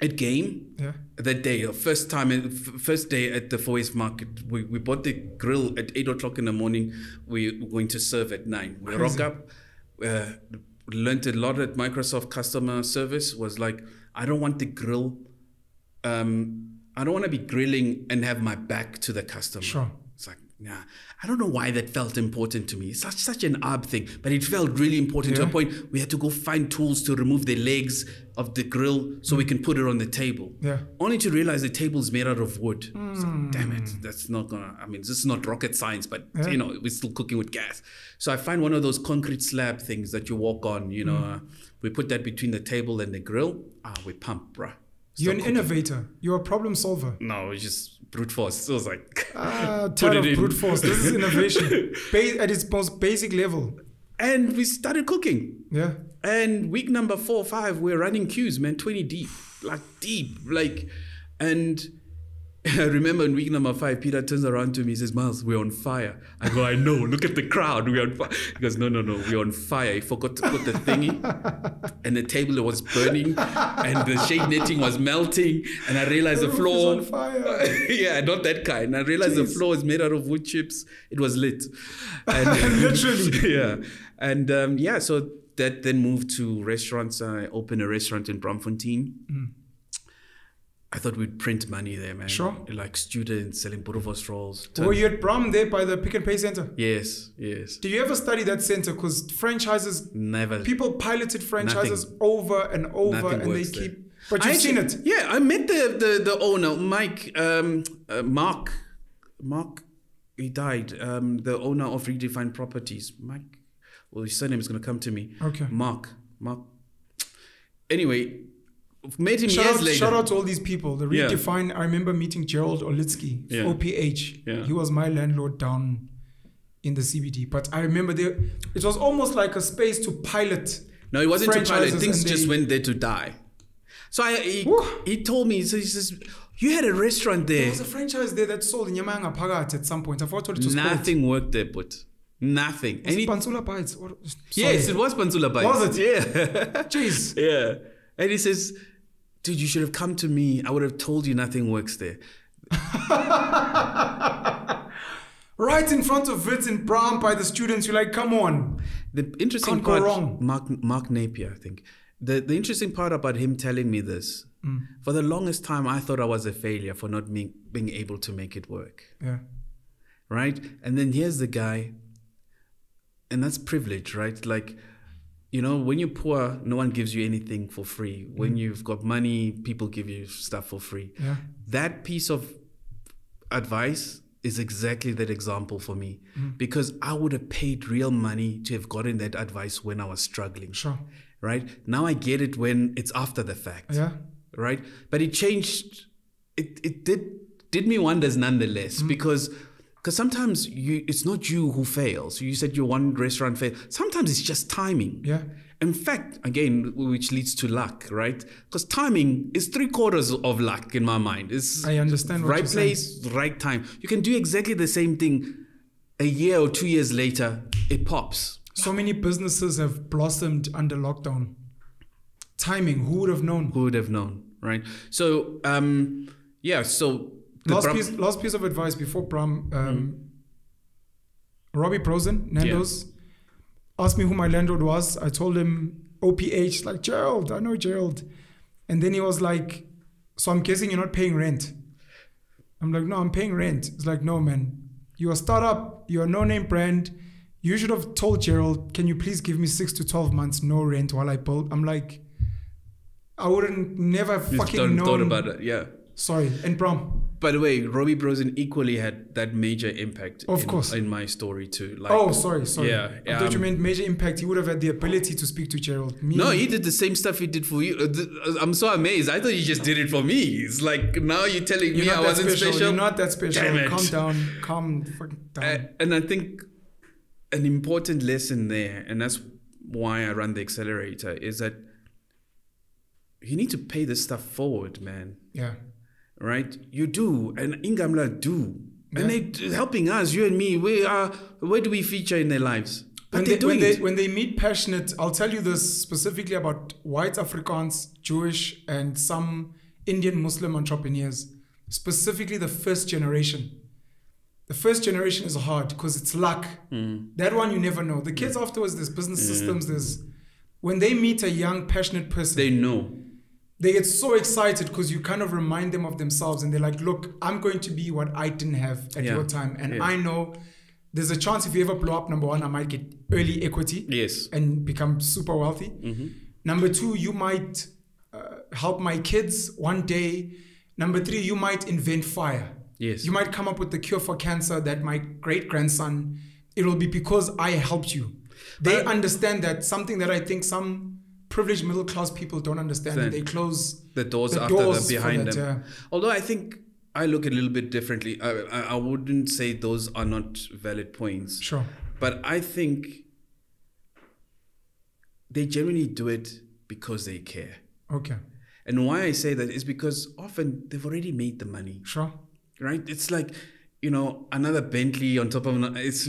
at Game Yeah. that day. uh, First time, first day at the Foy's Market. We we bought the grill at eight o'clock in the morning. We were going to serve at nine. We rock up. Uh, learned a lot at Microsoft customer service. Was like, I don't want the grill um, I don't want to be grilling and have my back to the customer. Sure. Nah. I don't know why that felt important to me. It's such such an odd thing, but it felt really important to a point we had to go find tools to remove the legs of the grill so we can put it on the table. Yeah. Only to realize the table's made out of wood. It's like, damn it, that's not gonna. I mean, this is not rocket science, but Yeah. you know, we're still cooking with gas. So I find one of those concrete slab things that you walk on. You know, Hmm. uh, we put that between the table and the grill. Ah, we pump, bruh. You're an cooking. innovator. You're a problem solver. No, it's just brute force. So it was like, Ah, Put it of in. brute force. This is innovation ba- at its most basic level. and we started cooking. Yeah. And week number four or five, we're running queues, man, 20 deep, like deep, like, and I remember in week number five, Peter turns around to me, he says, Miles, we're on fire. I go, I know, look at the crowd, we're on fire. He goes, No, no, no, we're on fire. He forgot to put the thingy, and the table was burning, and the shade netting was melting, and I realized the, roof floor. on fire. yeah, not that kind. I realized the floor is made out of wood chips. It was lit. And, Literally. yeah. And um, yeah, so that then moved to restaurants. I opened a restaurant in Braamfontein. I thought we'd print money there, man. Sure. Like students selling boerewors rolls. Were you at Braam there by the Pick n Pay Center? Yes, yes. Did you ever study that center? Because franchises, Never. people piloted franchises over and over, Nothing and they there. keep. But I you've seen actually- it. Yeah, I met the the, the owner, Mike, um, uh, Mark, Mark. He died. Um, the owner of Redefine Properties, Mike. Well, his surname is going to come to me. Okay. Mark. Mark. Anyway, him Shout years out, later. shout out to all these people. The Yeah. redefine. I remember meeting Gerald Olitzki, Yeah. OPH. Yeah. He was my landlord down in the CBD. But I remember there, it was almost like a space to pilot. No, it wasn't to pilot. Things and just went there to die. So I, he, he told me, so he says, you had a restaurant There there. was a franchise there that sold in Yamanga Pagat at some point. I forgot what it was Nothing worked there, but nothing. Was And it Pansula Bites? What, yes, it was Pansula Bites. Was it? Yeah. Jeez. yeah. And he says, dude, you should have come to me. I would have told you nothing works there. Right in front of it in Braam by the students. You're like, come on. The interesting Can't go part, wrong. Mark Mark Napier, I think. The the interesting part about him telling me this, Mm. for the longest time, I thought I was a failure for not being being able to make it work. Yeah. right? And then here's the guy, and that's privilege, right? Like, you know, when you're poor, no one gives you anything for free. When you've got money, people give you stuff for free. Yeah. That piece of advice is exactly that example for me because I would have paid real money to have gotten that advice when I was struggling, Sure. right? Now I get it when it's after the fact Yeah. right? But it changed. It it did did me wonders nonetheless Mm. because because sometimes you it's not you who fails. You said your one restaurant failed. Sometimes it's just timing. Yeah. In fact, again, which leads to luck, right? Because timing is three quarters of luck in my mind. It's I understand what right you're saying. place, right time. You can do exactly the same thing a year or two years later. It pops. So many businesses have blossomed under lockdown. Timing, who would have known? Who would have known, right? So, um, yeah. So Last piece, last piece of advice before Braam. Mm. Um, Robbie Brozin, Nando's, asked me who my landlord was. I told him OPH, like Gerald, I know Gerald. And then he was like, So I'm guessing you're not paying rent. I'm like, No, I'm paying rent. It's like, No, man. You're a startup, you're a no name brand. You should have told Gerald, Can you please give me six to 12 months no rent while I build? I'm like, I wouldn't never You fucking known. thought about it, yeah. Sorry. And Braam. By the way, Robbie Brozin equally had that major impact. Of in, course. in my story too. Like, Oh, sorry, sorry. Yeah, I thought you um, meant major impact. He would have had the ability to speak to Gerald. Me, No, he did the same stuff he did for you. Uh, uh, I'm so amazed. I thought you just did it for me. It's like now you're telling You're me I wasn't special. special. You're not that special. Damn it. Calm down. Calm down. Uh, and I think an important lesson there, and that's why I run the accelerator, is that you need to pay this stuff forward, man. yeah. Right? You do, and Ingamla do, and Yeah. they helping us, you and me. We are. Where do we feature in their lives? But When they're they, when, doing they, when they meet passionate, I'll tell you this specifically about white Afrikaans, Jewish, and some Indian Muslim entrepreneurs, specifically the first generation. The first generation is hard because it's luck. Hmm. That one you never know. The kids afterwards, there's business systems, there's when they meet a young, passionate person, they know. They get so excited because you kind of remind them of themselves and they're like, look, I'm going to be what I didn't have at Yeah. your time. And Yeah. I know there's a chance if you ever blow up, number one, I might get early equity Yes. and become super wealthy. Mm-hmm. Number two, you might uh, help my kids one day. Number three, you might invent fire. Yes. You might come up with the cure for cancer that my great grandson, it will be because I helped you. They But- understand that something that I think some privileged middle class people don't understand. and They close the doors the after doors the for behind that, them. yeah. Although I think I look a little bit differently. I, I, I wouldn't say those are not valid points, Sure. but I think they generally do it because they care. Okay. And why I say that is because often they've already made the money. Sure. right? It's like you know another Bentley on top of another. It's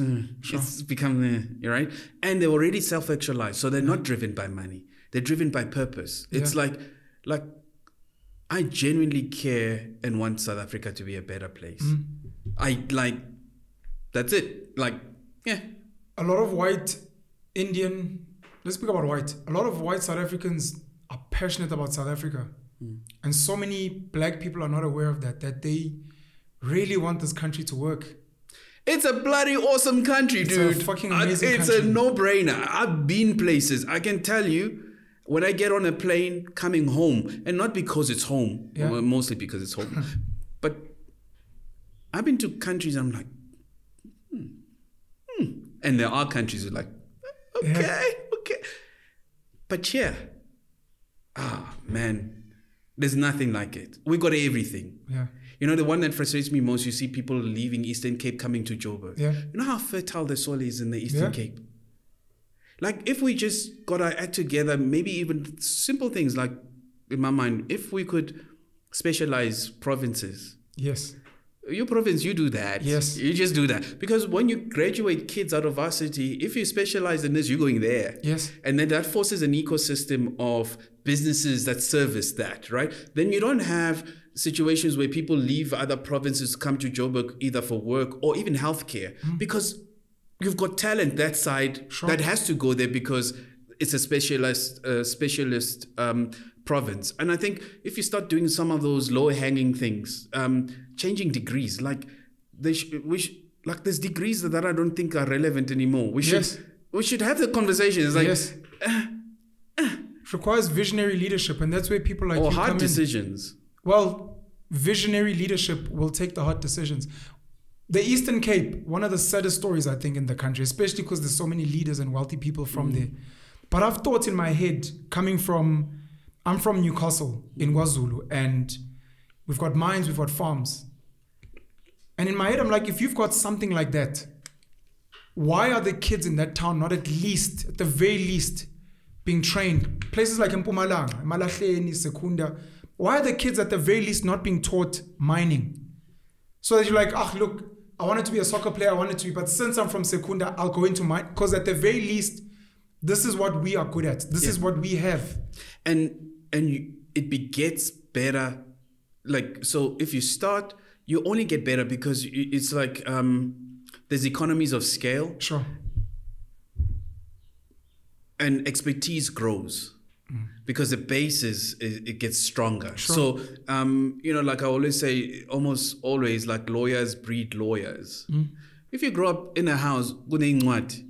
it's become uh, you're right, and they're already self-actualized, so they're not driven by money. They're driven by purpose. It's Yeah. like like I genuinely care and want South Africa to be a better place. Mm. I like that's it. Like yeah, a lot of white Indian, let's speak about white. A lot of white South Africans are passionate about South Africa. Mm. And so many black people are not aware of that, that they really want this country to work. It's a bloody awesome country, It's a dude. fucking I- amazing It's country. a no-brainer. I've been places. I can tell you, when I get on a plane coming home, and not because it's home, Yeah. well, mostly because it's home, but I've been to countries. I'm like, hmm, hmm. and there are countries that are like, okay, Yeah. okay, but yeah, ah man, there's nothing like it. We got everything. Yeah. You know, the one that frustrates me most, you see people leaving Eastern Cape coming to Joburg. Yeah. You know how fertile the soil is in the Eastern Yeah. Cape? Like, if we just got our act together, maybe even simple things like, in my mind, if we could specialize provinces. Yes. Your province, you do that. Yes. You just do that. Because when you graduate kids out of varsity, if you specialize in this, you're going there. Yes. And then that forces an ecosystem of businesses that service that, right? Then you don't have situations where people leave other provinces to come to Joburg either for work or even healthcare mm. because you've got talent that side Sure. that has to go there because it's a specialist uh, specialist um, province. And I think if you start doing some of those low hanging things, um, changing degrees, like they sh- we sh- like there's degrees that I don't think are relevant anymore. We should Yes. we should have the conversation. It's like yes. It requires visionary leadership, and that's where people like or you hard come in. decisions. Well, visionary leadership will take the hard decisions. The Eastern Cape, one of the saddest stories, I think, in the country, especially because there's so many leaders and wealthy people from there. But I've thought in my head, coming from, I'm from Newcastle in KwaZulu, and we've got mines, we've got farms. And in my head, I'm like, if you've got something like that, why are the kids in that town not at least, at the very least, being trained? Places like Mpumalanga, Malahleni, Secunda, why are the kids at the very least not being taught mining? So that you're like, ah, look, I wanted to be a soccer player, I wanted to be, but since I'm from Secunda, I'll go into mine. Because at the very least, this is what we are good at. This is what we have. and and you, it begets better like so if you start you only get better because it's like um there's economies of scale Sure. and expertise grows because the base is it, it gets stronger so um you know like i always say almost always like lawyers breed lawyers if you grow up in a house kunencwadi,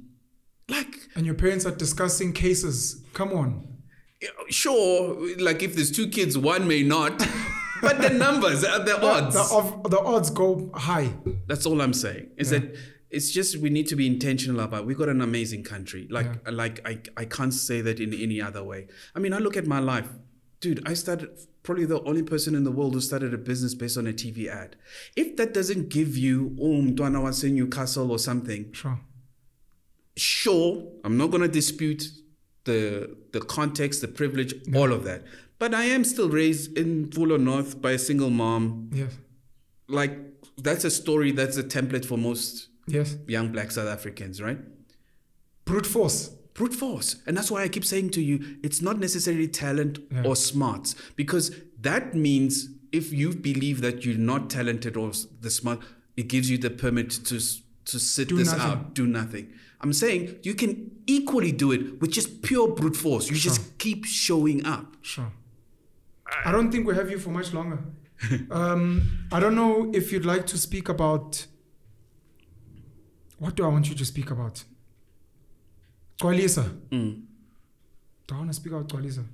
like And your parents are discussing cases. Come on. sure like if there's two kids one may not but the numbers the odds The, of, the odds go high. That's all I'm saying. Is that it's just we need to be intentional about. We've got an amazing country. Like like I I can't say that in any other way. I mean, I look at my life, dude. I started probably the only person in the world who started a business based on a TV ad. If that doesn't give you um, oh mntwana wase Newcastle or something, Sure. sure, I'm not gonna dispute the the context, the privilege, all of that. But I am still raised in Fuller North by a single mom. Yes. Like that's a story. That's a template for most Yes. young black South Africans, right? Brute force. Brute force. And that's why I keep saying to you, it's not necessarily talent Yeah. or smarts, because that means if you believe that you're not talented or the smart, it gives you the permit to to sit Do this nothing. out, do nothing. I'm saying you can equally do it with just pure brute force. You just keep showing up. Sure. I don't think we have you for much longer. um, I don't know if you'd like to speak about. What do I want you to speak about? Gcwalisa. Mm. Do I want to speak about Gcwalisa?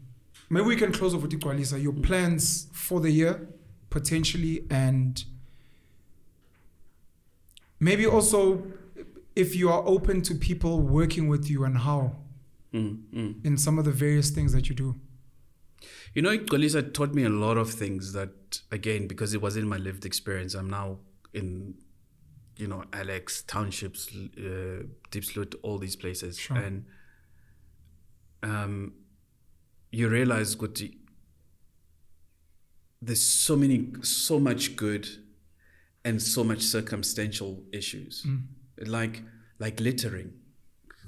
Maybe we can close off with Gcwalisa. Your plans for the year, potentially, and maybe also if you are open to people working with you and how Mm, mm. in some of the various things that you do. You know, Gcwalisa taught me a lot of things that, again, because it was in my lived experience, I'm now in, you know, Alex, townships, uh, Diepsloot, all these places. Sure. And um, you realize, Guti, there's so many, so much good. and so much circumstantial issues, like like littering,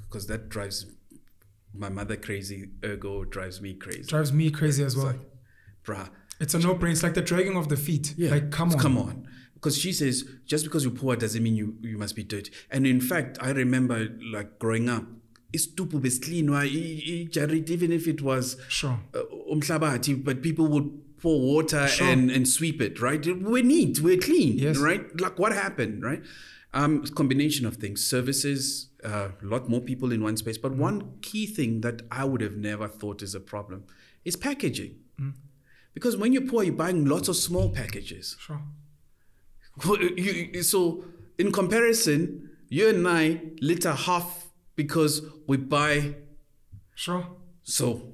because that drives my mother crazy. Ergo drives me crazy. Drives me crazy as well. like, bruh, it's a no-brainer. It's like the dragging of the feet. Yeah. Like, come on. Come on. Because she says, just because you're poor doesn't mean you, you must be dirty. And in fact, I remember like growing up, isitupu besicleanwa ijariti even if it was Sure. uh, but people would pour water Sure. and, and sweep it, right? We're neat, we're clean, Yes. right? Like what happened, right? Um, combination of things, services, uh, a lot more people in one space. But Mm. one key thing that I would have never thought is a problem is packaging. Mm. Because when you're poor, you're buying lots of small packages. Sure. Well, you- you- so in comparison, you and I litter half because we buy. Sure. So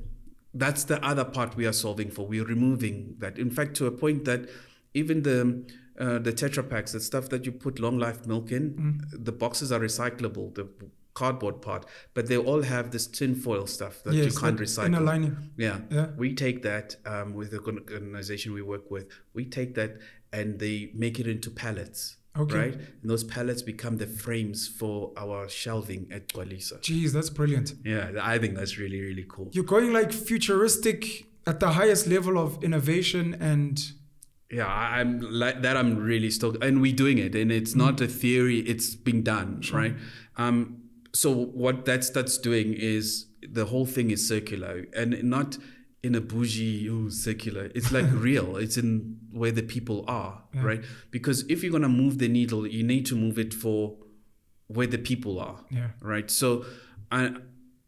that's the other part we are solving for. We are removing that. In fact, to a point that even the uh, the Tetra packs, the stuff that you put long life milk in, the boxes are recyclable. The cardboard part, but they all have this tin foil stuff that you can't that recycle. inner lining. Yeah. Yeah. We take that um, with the organization we work with. We take that and they make it into pallets. Okay. Right? And those pallets become the frames for our shelving at Gcwalisa. Jeez, that's brilliant. Yeah, I think that's really, really cool. You're going like futuristic at the highest level of innovation and Yeah, I'm like that. I'm really stoked, and we're doing it, and it's not a theory; it's being done, right? Um, so what that's that's doing is the whole thing is circular, and not in a bougie oh, circular. It's like real. It's in where the people are, right? Because if you're gonna move the needle, you need to move it for where the people are, Yeah. right? So, I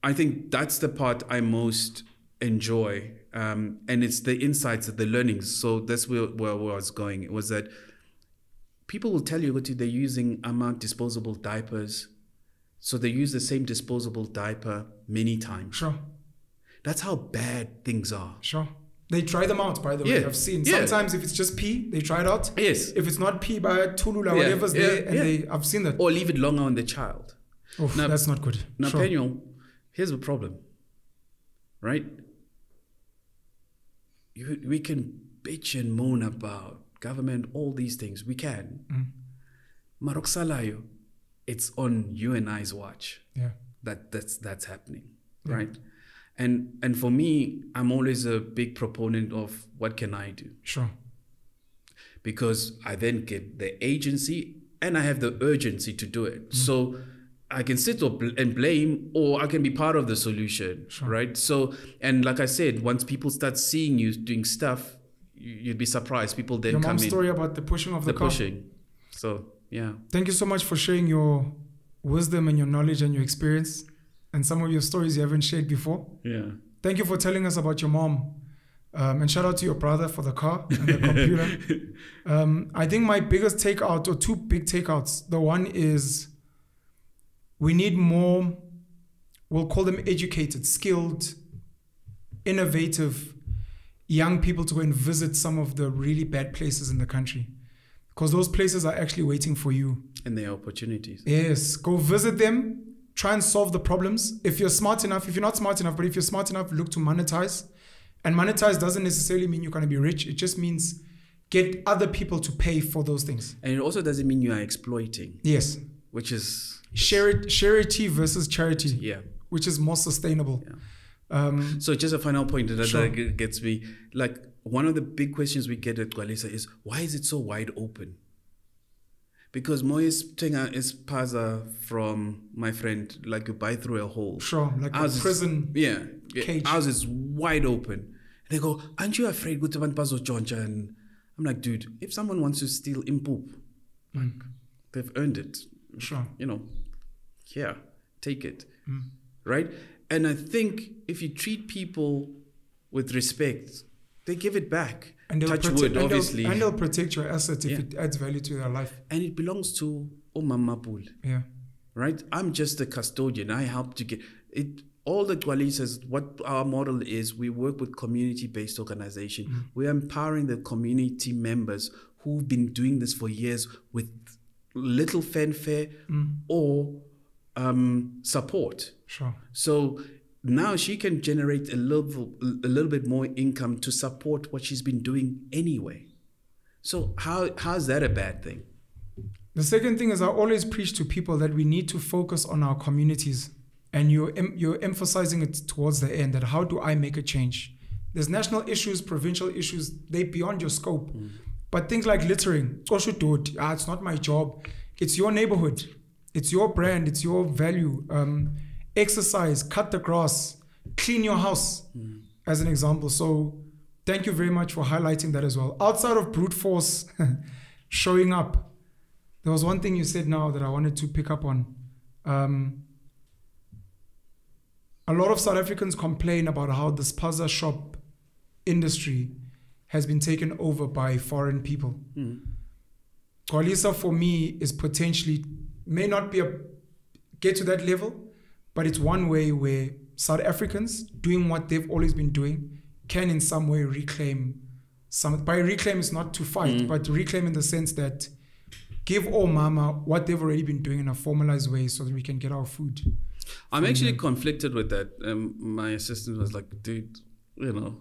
I think that's the part I most enjoy, um, and it's the insights, of the learnings. So that's where, where, where I was going. It was that people will tell you what they're using amount disposable diapers, so they use the same disposable diaper many times. sure, That's how bad things are. sure. They try them out, by the way. Yeah, I've seen yeah. sometimes if it's just pee, they try it out. Yes, If it's not pee by Tulula, Yeah, whatever's yeah, there, and yeah. they I've seen that. or leave it longer on the child. Oh, Now- that's not good. Now, sure. Here's the problem, right? You, we can bitch and moan about government, all these things. We can. Mm. Salayo, it's on you and I's watch Yeah. that that's that's happening, right? And and for me, I'm always a big proponent of what can I do Sure. because I then get the agency and I have the urgency to do it. Mm-hmm. So I can sit or bl- and blame, or I can be part of the solution, right? So, and like I said, once people start seeing you doing stuff, you- you'd be surprised. People then Your come mom's in, story about the pushing of the, the car. pushing. So, yeah. Thank you so much for sharing your wisdom and your knowledge and your experience and some of your stories you haven't shared before. Yeah. Thank you for telling us about your mom. Um, and shout out to your brother for the car and the computer. Um, I think my biggest takeout, or two big takeouts, the one is we need more, we'll call them educated, skilled, innovative young people to go and visit some of the really bad places in the country. Because those places are actually waiting for you. And their opportunities. Yes, go visit them, try and solve the problems. If you're smart enough, if you're not smart enough, but if you're smart enough, look to monetize. And monetize doesn't necessarily mean you're going to be rich. It just means get other people to pay for those things. And it also doesn't mean you are exploiting, Yes. which is, Charity, charity versus charity, yeah. which is more sustainable. Um, So just a final point that, Sure. that gets me, like one of the big questions we get at Gcwalisa is why is it so wide open? Because Moyes Tenga is Paza from my friend, like you buy through a hole. sure, like a Ours is- prison. Yeah, yeah. cage. Ours is wide open. They go, aren't you afraid good to Pazo Joncha? And I'm like, dude, if someone wants to steal impoop, like they've earned it. Sure. You know, yeah, take it. Mm. Right? And I think if you treat people with respect, they give it back. And they'll, Touch protect, wood, and, obviously. they'll, and they'll protect your asset if Yeah. it adds value to their life. and it belongs to Omama Pool. Yeah. right? I'm just a custodian. I help to get it. All the Gwali says what our model is we work with community based organization. We're empowering the community members who've been doing this for years with little fanfare or um, support. Sure. So now she can generate a little a little bit more income to support what she's been doing anyway. So how how's that a bad thing? The second thing is I always preach to people that we need to focus on our communities, and you're em- you're emphasizing it towards the end. That how do I make a change? There's national issues, provincial issues. They beyond your scope. But things like littering, ah, it's not my job. It's your neighborhood. It's your brand. It's your value. Um, exercise, cut the grass, clean your house, as an example. So, thank you very much for highlighting that as well. Outside of brute force showing up, there was one thing you said now that I wanted to pick up on. Um, a lot of South Africans complain about how the spaza shop industry has been taken over by foreign people. Gcwalisa for me is potentially may not be a get to that level, but it's one way where South Africans doing what they've always been doing can in some way reclaim some by reclaim is not to fight, but reclaim in the sense that give all mama what they've already been doing in a formalized way so that we can get our food. I'm actually conflicted with that. Um, my assistant was like, dude, you know,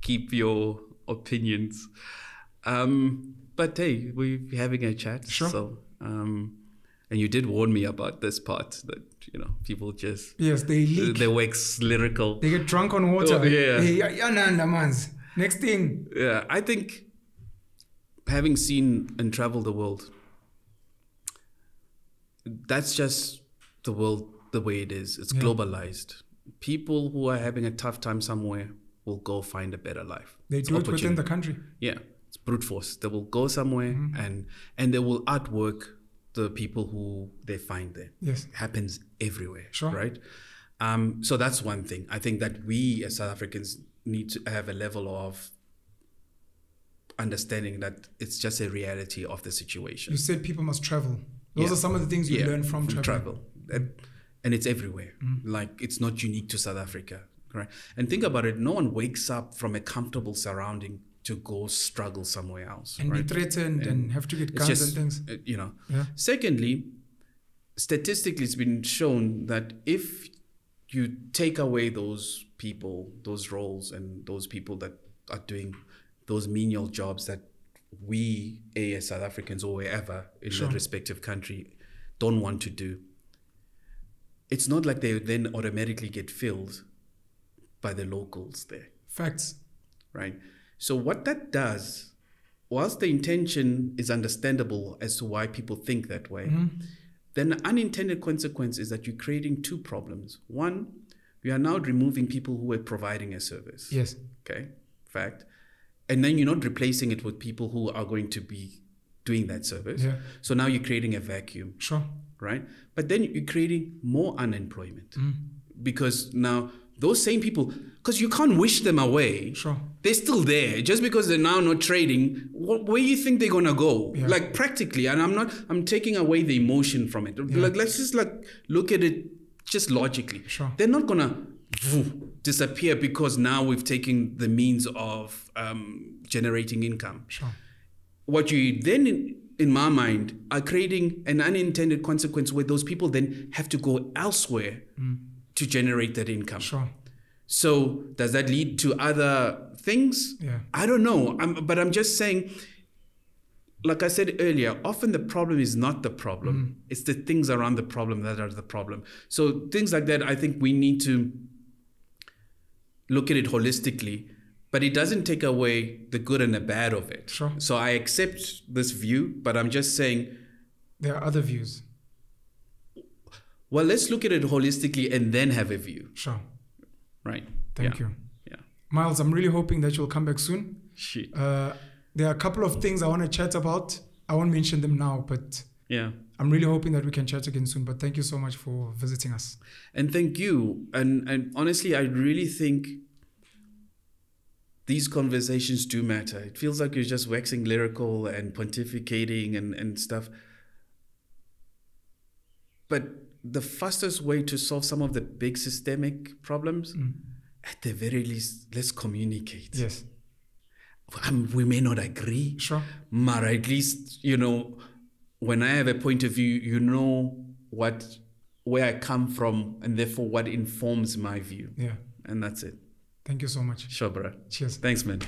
keep your opinions. Um, but hey, we're having a chat. Sure. So, um, and you did warn me about this part that, you know, people just, Yes, they leak. they wax lyrical. They get drunk on water. Oh, yeah. Yeah, yeah, nah, nah. Next thing. Yeah, I think having seen and traveled the world, that's just the world the way it is. It's Yeah. globalized. People who are having a tough time somewhere will go find a better life. They It's do it within the country. Yeah, it's brute force. They will go somewhere Mm-hmm. and and they will outwork the people who they find there. Yes. happens everywhere. Sure. Right. Um, so that's one thing. I think that we as South Africans need to have a level of understanding that it's just a reality of the situation. You said people must travel. Those Yeah. are some of the things you Yeah, learn from, travel. travel. And, and it's everywhere. Mm. Like it's not unique to South Africa. Right. And think about it, no one wakes up from a comfortable surrounding to go struggle somewhere else. And right? be threatened and, have to get guns just, and things. uh, you know. Yeah. Secondly, statistically, it's been shown that if you take away those people, those roles, and those people that are doing those menial jobs that we, as South Africans or wherever in Sure. their respective country, don't want to do, it's not like they then automatically get filled by the locals there Facts. right? So what that does, whilst the intention is understandable as to why people think that way, then the unintended consequence is that you're creating two problems. One, you are now removing people who were providing a service. Yes. Okay, fact. And then you're not replacing it with people who are going to be doing that service. Yeah. So now you're creating a vacuum Sure. right? But then you're creating more unemployment Mm. because now those same people, because you can't wish them away. Sure. They're still there. Just because they're now not trading, wh- where you think they're gonna go? Yeah. Like practically, and I'm not. I'm taking away the emotion from it. Yeah. Like let's just like look at it just logically. Sure. They're not gonna disappear because now we've taken the means of um, generating income Sure. what you then in, in my mind are creating an unintended consequence where those people then have to go elsewhere to generate that income Sure. so does that lead to other things Yeah. i don't know I'm, but i'm just saying like i said earlier often the problem is not the problem mm. it's the things around the problem that are the problem so things like that i think we need to look at it holistically but it doesn't take away the good and the bad of it Sure. so i accept this view but i'm just saying There are other views. Well let's look at it holistically and then have a view Sure. right Thank Yeah. you. yeah Miles, I'm really hoping that you'll come back soon. shit Uh, there are a couple of things I want to chat about. I won't mention them now, but yeah I'm really hoping that we can chat again soon. But thank you so much for visiting us. And thank you. And and honestly, I really think these conversations do matter. It feels like you're just waxing lyrical and pontificating and, and stuff. But the fastest way to solve some of the big systemic problems, at the very least, let's communicate. Yes. Um, we may not agree, Sure. but at least you know when i have a point of view you know what where i come from and therefore what informs my view Yeah. and that's it Thank you so much. sure bro Cheers. thanks man